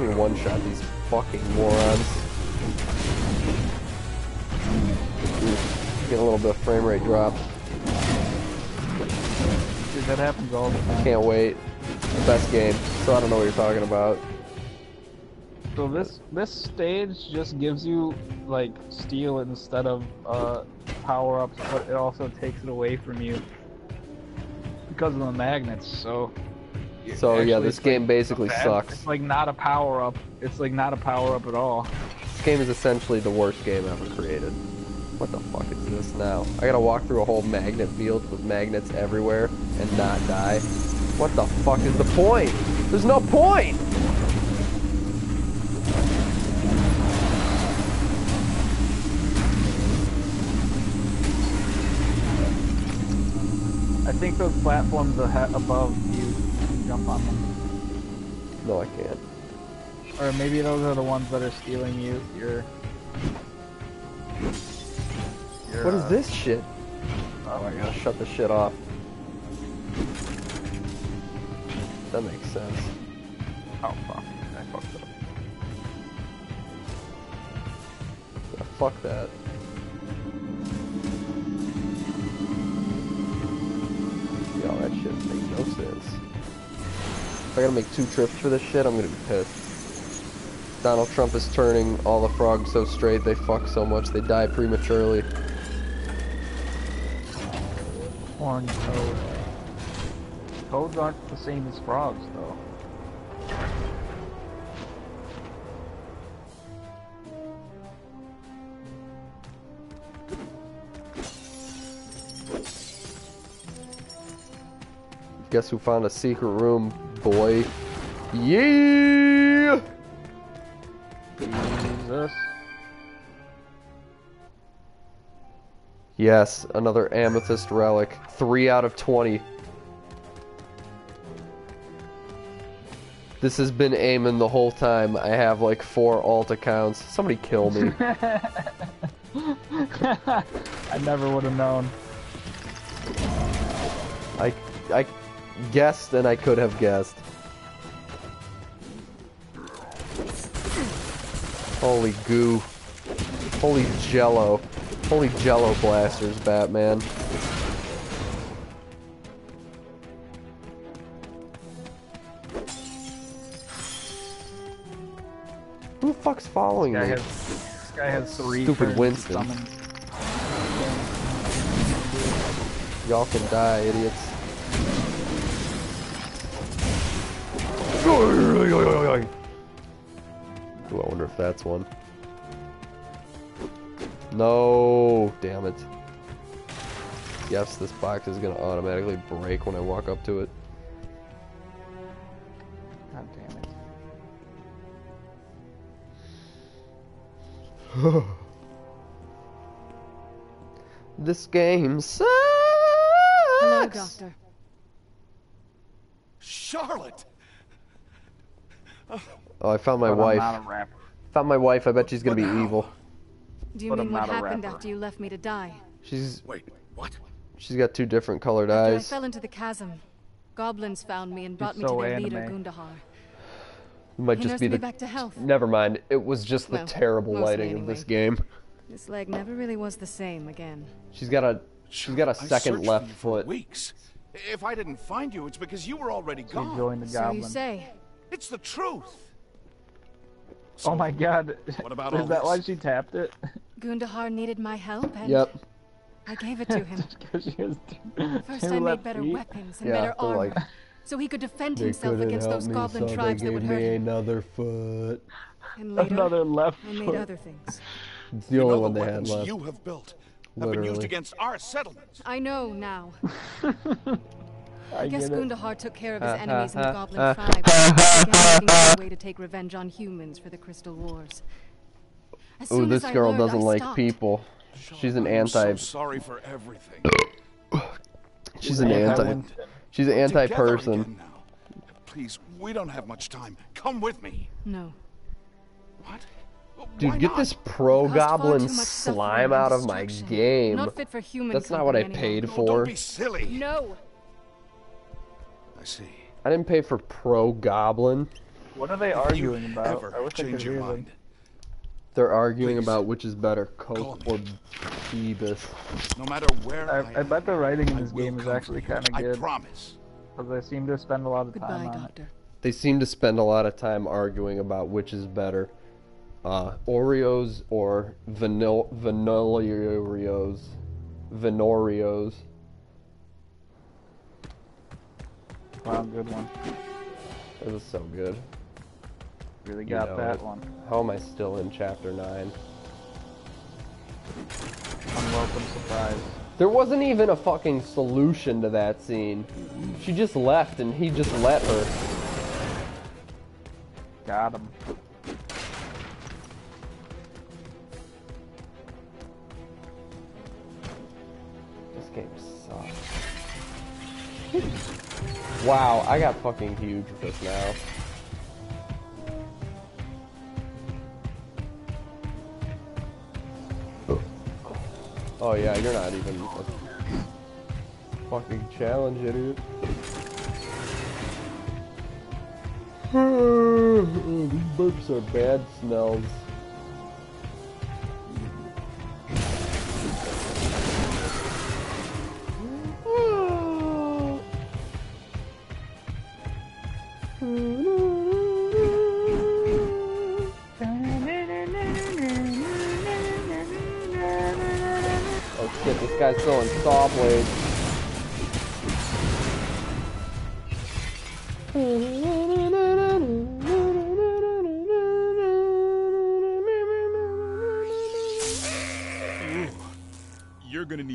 Let me one shot these fucking morons. Get a little bit of frame rate drop. Dude, that happens all the time. Can't wait. The best game. So I don't know what you're talking about. So this this stage just gives you like steel instead of uh, power ups, but it also takes it away from you because of the magnets. So. So actually, yeah, this game like, basically sucks. It's like not a power up. It's like not a power up at all. This game is essentially the worst game ever created. What the fuck is this now? I gotta walk through a whole magnet field with magnets everywhere and not die. What the fuck is the point? There's no point! I think those platforms above jump on them. No, I can't. Or maybe those are the ones that are stealing you. Your. your What is uh, this shit? Oh my gosh. shut the shit off. That makes sense. Oh fuck. I fucked up. Yeah, fuck that. I gotta make two trips for this shit, I'm gonna be pissed. Donald Trump is turning all the frogs so straight they fuck so much they die prematurely. Horned toad. Toads aren't the same as frogs, though. Guess who found a secret room, boy? Yeah! Jesus. Yes, another amethyst relic. Three out of 20. This has been aiming the whole time. I have like four alt accounts. Somebody kill me. I never would have known. I, I guessed and I could have guessed. Holy goo. Holy jello. Holy jello blasters, Batman. Who the fuck's following This me? has, this guy has three Stupid Winston. Y'all can die, idiots. Ooh, I wonder if that's one. No, damn it. Yes, this box is gonna automatically break when I walk up to it. God damn it. This game sucks. Hello, Doctor. Charlotte! Oh, I found my But I'm wife. not a rapper. Found my wife. I bet she's gonna be now? evil. Do you But mean I'm what happened after you left me to die? She's Wait, what? she's got two different colored After I fell into the chasm, goblins found me and brought me so to their leader, anime. Gundahar. It might He just nursed be me the. back to health. Never mind. It was just the Well, terrible mostly lighting of this game. This leg never really was the same again. She's got a she's got a I second left for foot. Weeks. If I didn't find you, it's because you were already She gone. joined the So goblin. you say. It's the truth. Oh my god. What about Is all that why she tapped it? Gundahar needed my help, and Yep. I gave it to him. Because she has two, First, I made better feet. weapons and Yeah, better armor, like- so he could defend himself against those goblin tribes that would hurt him. another foot. And later, Another left I made foot. other things. It's the You only know one the they had weapons left. you have built have been used against our settlements. I know now. I I guess get. Gundahar took care of his uh-huh, enemies in the uh-huh, Goblin ha, uh-huh. tribe. Again, looking for a way to take revenge on humans for the Crystal Wars. As Ooh, this girl learned, doesn't like people. She's an anti. so sorry for everything. She's an anti. Winston. She's an anti-person. now. Please, we don't have much time. Come with me. No. What? Dude, Why get not? this pro Caused far goblin too much suffering slime out of my game. Not fit for human That's not what I paid anymore. Oh, for. don't be silly. No. I see. I didn't pay for pro goblin. What are they If you arguing about? Ever I wish I change could your hear them. mind? They're arguing Please. about which is better, Coke or Phoebus. No matter where I, I, I bet the writing in this game is actually kind of good. I promise. because they seem to spend a lot of Goodbye, time on it. They seem to spend a lot of time arguing about which is better, uh, Oreos or vanilla vanilla Oreos, Venorios. Wow, good one. This is so good. Really You got know that it. one. How am I still in chapter nine? Unwelcome surprise. There wasn't even a fucking solution to that scene. She just left and he just let her. Got him. This game sucks. Wow, I got fucking huge with this now. Oh yeah, you're not even fucking challenge, idiot. These burps are bad smells.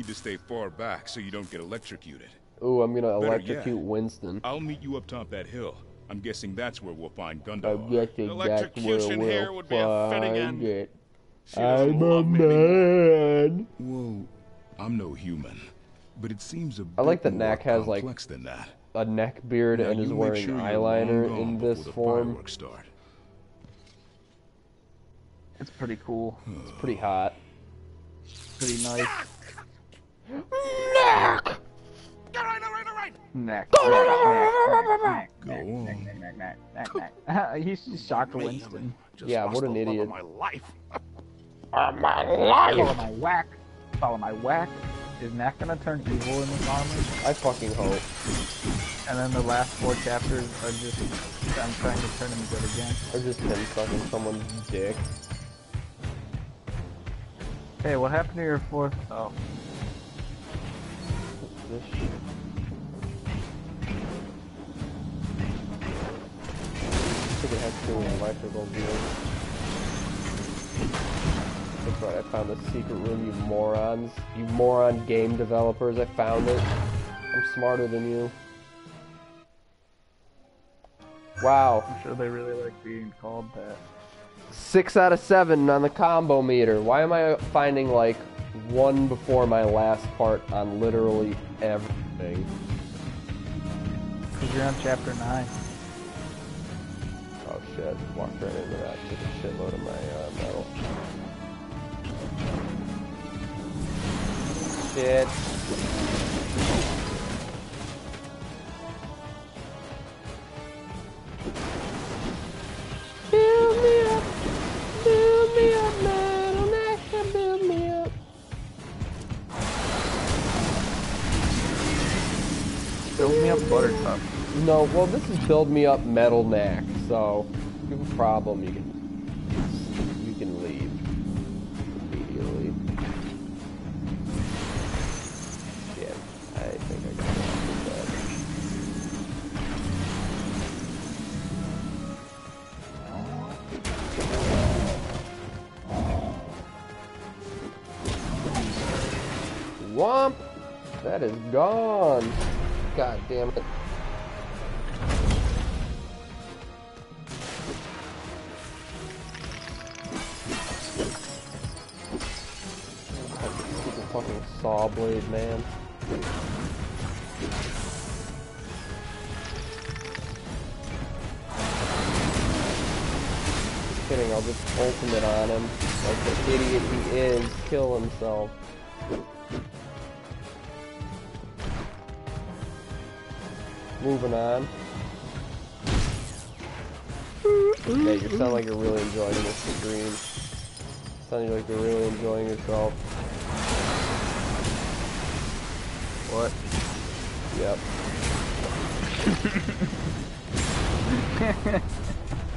Need to stay far back so you don't get electrocuted. Ooh, I'm gonna Better electrocute yet. Winston. I'll meet you up top that hill. I'm guessing that's where we'll find I'm guessing that's where Electrocution here we'll would be a fitting find end. it. I'm a love me anymore. man. Whoa, I'm no human, but it seems a I like bit that more Knack has, like, complex than that. A neck beard Now, and is wearing sure eyeliner in this form. start. It's pretty cool. It's pretty hot. Pretty nice. All right, all right, all right. Neck. Go Neck, on. neck, neck, neck, neck, neck. He's just shocked Me, Winston. just Yeah, what an the love of idiot. My life. Follow my whack. Follow my whack. Is Neck gonna turn evil in this armor? I fucking hope. And then the last four chapters are just them trying to turn him good again. Or just him sucking someone's dick. Hey, what happened to your fourth? Oh, This shit. I think it has to do with electrical gear. That's right, I found the secret room, you morons. You moron game developers, I found it. I'm smarter than you. Wow. I'm sure they really like being called that. Six out of seven on the combo meter. Why am I finding like one before my last part on literally everything? Cause you're on chapter nine. Oh shit, walked right into that. Took a shitload of my uh, metal. Shit. No, well, this is build me up metal neck. So, if you have a problem, you can you can leave immediately. Shit, I think I got. Womp! That is gone. God damn it. Man. Just kidding, I'll just ultimate on him. Like the idiot he is, kill himself. Moving on. Yeah, you sound like you're really enjoying this stream. Sounding like you're really enjoying yourself. What? Yep.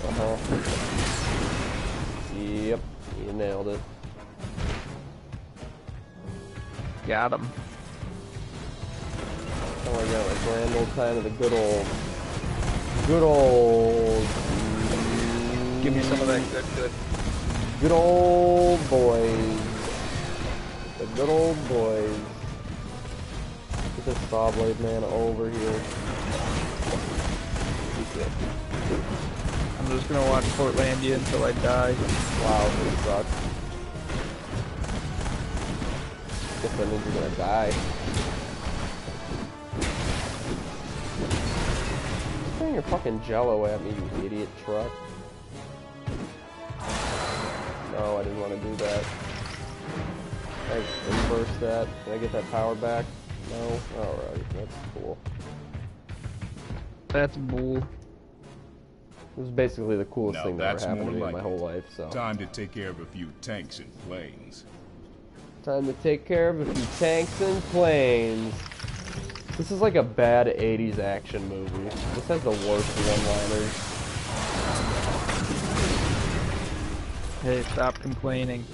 uh-huh. Yep. You nailed it. Got him. Oh my god, like grand old time of the good old, good old, Give me some of that good, good. good old boys. The good old boys. This saw blade man over here. I'm just gonna watch Portlandia until I die. Wow, this sucks. Guess that means you're gonna die. throwing your fucking jello at me, you idiot truck. No, I didn't want to do that. Can I reverse that? Can I get that power back? No? Alright, that's cool. That's bull. It was basically the coolest Now thing that ever happened to more me in my like whole life, so. Time to take care of a few tanks and planes. Time to take care of a few tanks and planes. This is like a bad 80s action movie. This has the worst one-liners. Hey, stop complaining.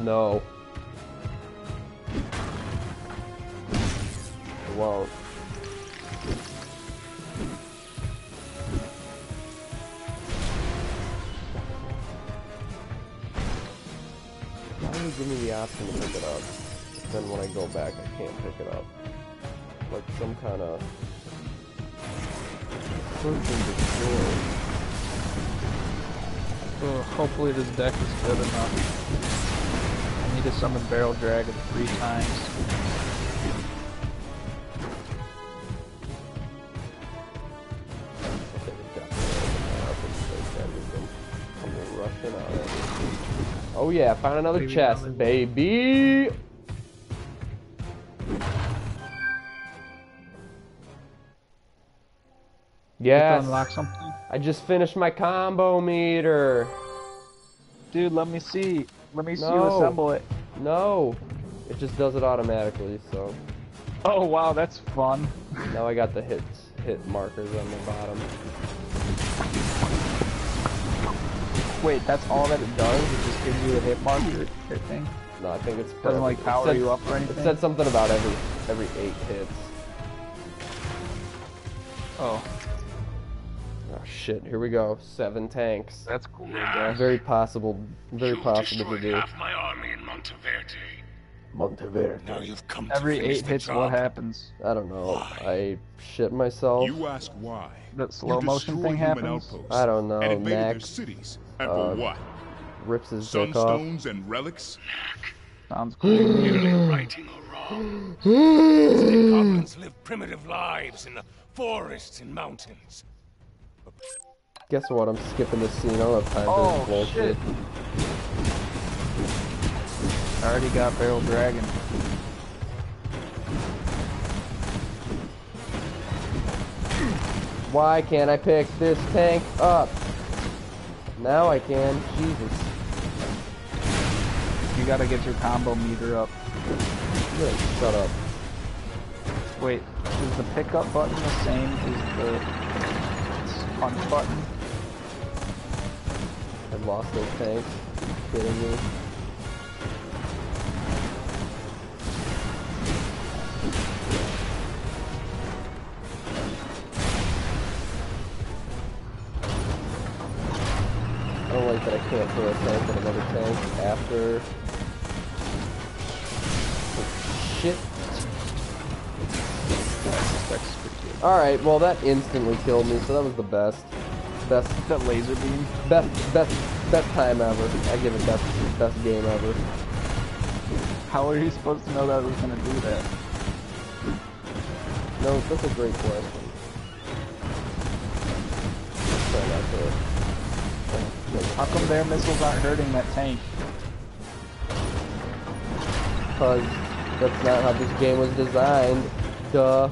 No. Won't. Why do you give me the option to pick it up? Then when I go back, I can't pick it up. Like some kind of search destroy. Hopefully this deck is good enough. I need to summon Barrel Dragon three times. Yeah, found another Maybe chest, another baby! You have Yes, unlock something. I just finished my combo meter. Dude, let me see. Let me see you No. assemble it. No, it just does it automatically. So Oh wow, that's fun. now I got the hits, hit markers on the bottom. Wait, that's all that it does? It just gives you a hit marker thing? No, I think it's Doesn't like power said- you up or anything? It said something about every every eight hits. Oh, Oh shit! Here we go. Seven tanks. that's cool, I guess. Very possible. Very You've possible to destroyed do. half my army in Monteverde. Monteverde. Now you've come to Every finish eight hits, job. what happens? I don't know. I shit myself. You ask why. That slow you motion destroy thing human happens? outposts I don't know, And invaded their Max. cities. And Uh, for what? Rips his dick off. Sunstones and relics? Sounds cool. Merely righting a wrong. the goblins live primitive lives in the forests and mountains. Guess what? I'm skipping this scene. I don't have time for Oh, this bullshit. shit. I already got Barrel Dragon. Why can't I pick this tank up? Now I can. Jesus. You gotta get your combo meter up. You shut up. Wait, is the pickup button the same as the punch button? I've lost those tanks. kidding me? Can't throw a tank at another tank after. Oh, shit. Alright, well that instantly killed me, so that was the best. Best That laser beam. Best, best, best time ever. I give it best, best game ever. How are you supposed to know that it was gonna do that? No, that's a great question. Try not to. How come their missiles aren't hurting that tank? Because that's not how this game was designed. Duh.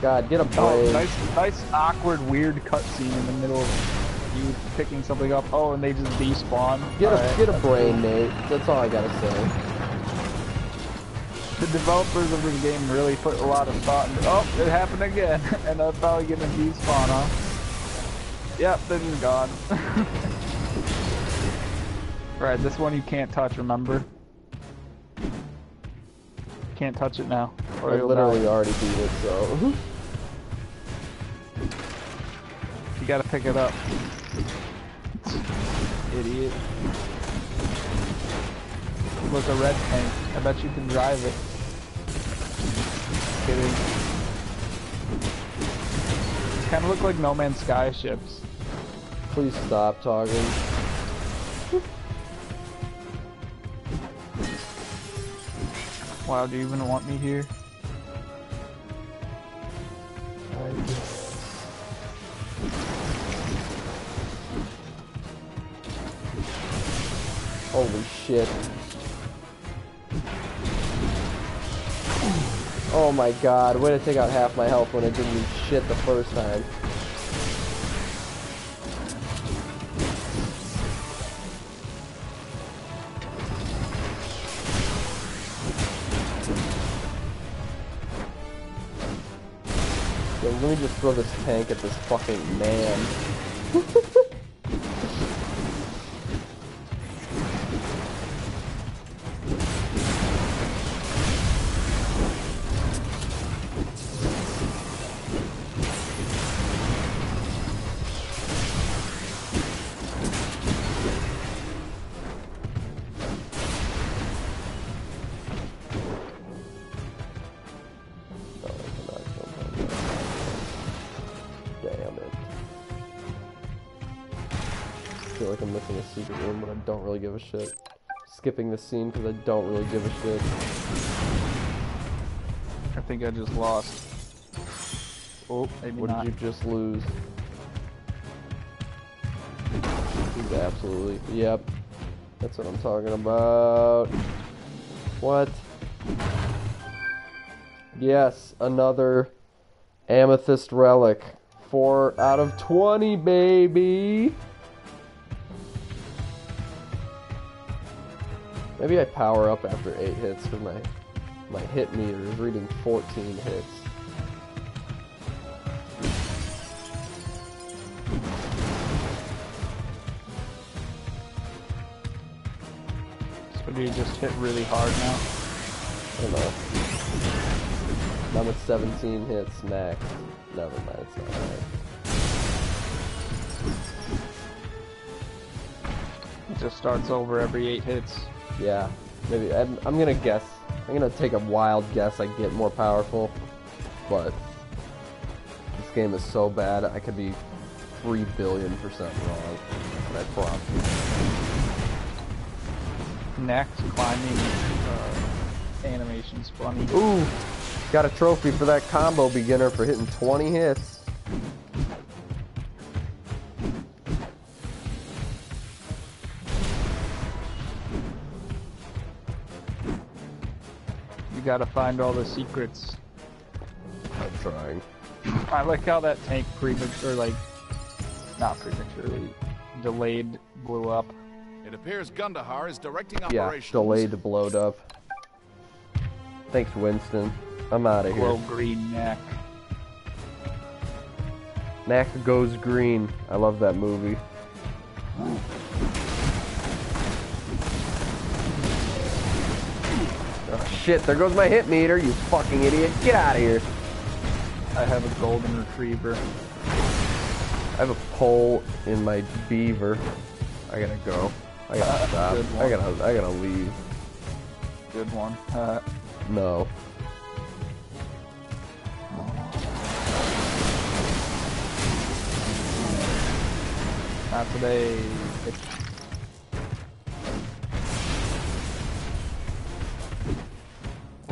God, get a Oh, nice, nice, awkward, weird cutscene in the middle of you picking something up. Oh, and they just despawn. Get a Alright, get a brain, cool. Nate. That's all I gotta say. The developers of this game really put a lot of thought into. Oh, it happened again, and I'm probably gonna despawn, huh? Yep, this is gone. right, this one you can't touch. Remember? Can't touch it now. or I literally die. already beat it, so. You gotta pick it up. Idiot. Look, a red tank. I bet you can drive it. Kidding. Kind of look like No Man's Sky ships. Please stop talking. Wow, do you even want me here? Holy shit. Oh my god, way to take out half my health when it didn't do shit the first time. Throw this tank at this fucking man. give a shit. Skipping the scene because I don't really give a shit. I think I just lost. Oh, maybe What not. did you just lose? He's absolutely. Yep. That's what I'm talking about. What? Yes, another amethyst relic. Four out of 20, baby! Maybe I power up after 8 hits because my, my hit meter is reading 14 hits. So do you just hit really hard now? I don't know. I'm at 17 hits max. Never mind, it's not right. It just starts over every eight hits. Yeah, maybe. I'm, I'm gonna guess. I'm gonna take a wild guess I get more powerful. But this game is so bad, I could be 3 billion percent wrong. And I promise. Next, climbing uh, animation's funny. Ooh! Got a trophy for that combo beginner for hitting 20 hits. Gotta find all the secrets. I'm trying. I like how that tank premature, like, not prematurely, delayed, blew up. It appears Gundahar is directing operations. Yeah, operations. delayed blowed up. Thanks, Winston. I'm out of here. Glow here. green neck. Neck goes green. I love that movie. Oh shit, there goes my hit meter, you fucking idiot. Get out of here. I have a golden retriever. I have a pole in my beaver. I gotta go. I gotta stop. I gotta I gotta leave. Good one. Uh, No. not today.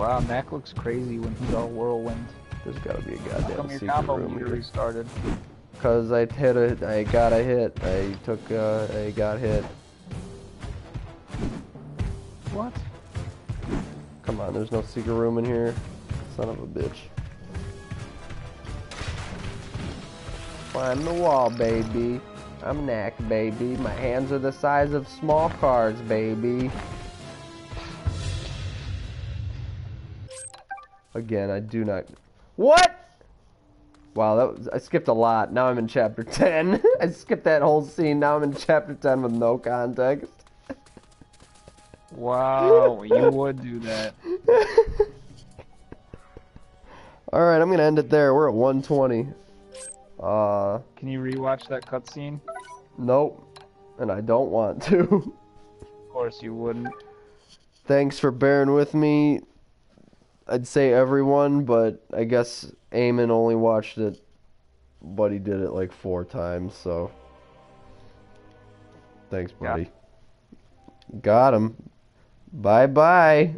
Wow, Mac looks crazy when he's all whirlwind. There's gotta be a How goddamn come your secret combo room here. restarted? Cause I hit a, I got a hit. I took, uh, I got hit. What? Come on, there's no secret room in here. Son of a bitch. Climb the wall, baby. I'm Knack, baby. My hands are the size of small cars, baby. Again, I do not. What? Wow, that was, I skipped a lot. Now I'm in chapter 10. I skipped that whole scene. Now I'm in chapter 10 with no context. Wow, you would do that. Alright, I'm gonna end it there. We're at 120. Uh, Can you rewatch that cutscene? nope. And I don't want to. Of course you wouldn't. Thanks for bearing with me. I'd say everyone, but I guess Eamon only watched it, but he did it like four times, so. Thanks, Yeah. buddy. Got him. Bye bye.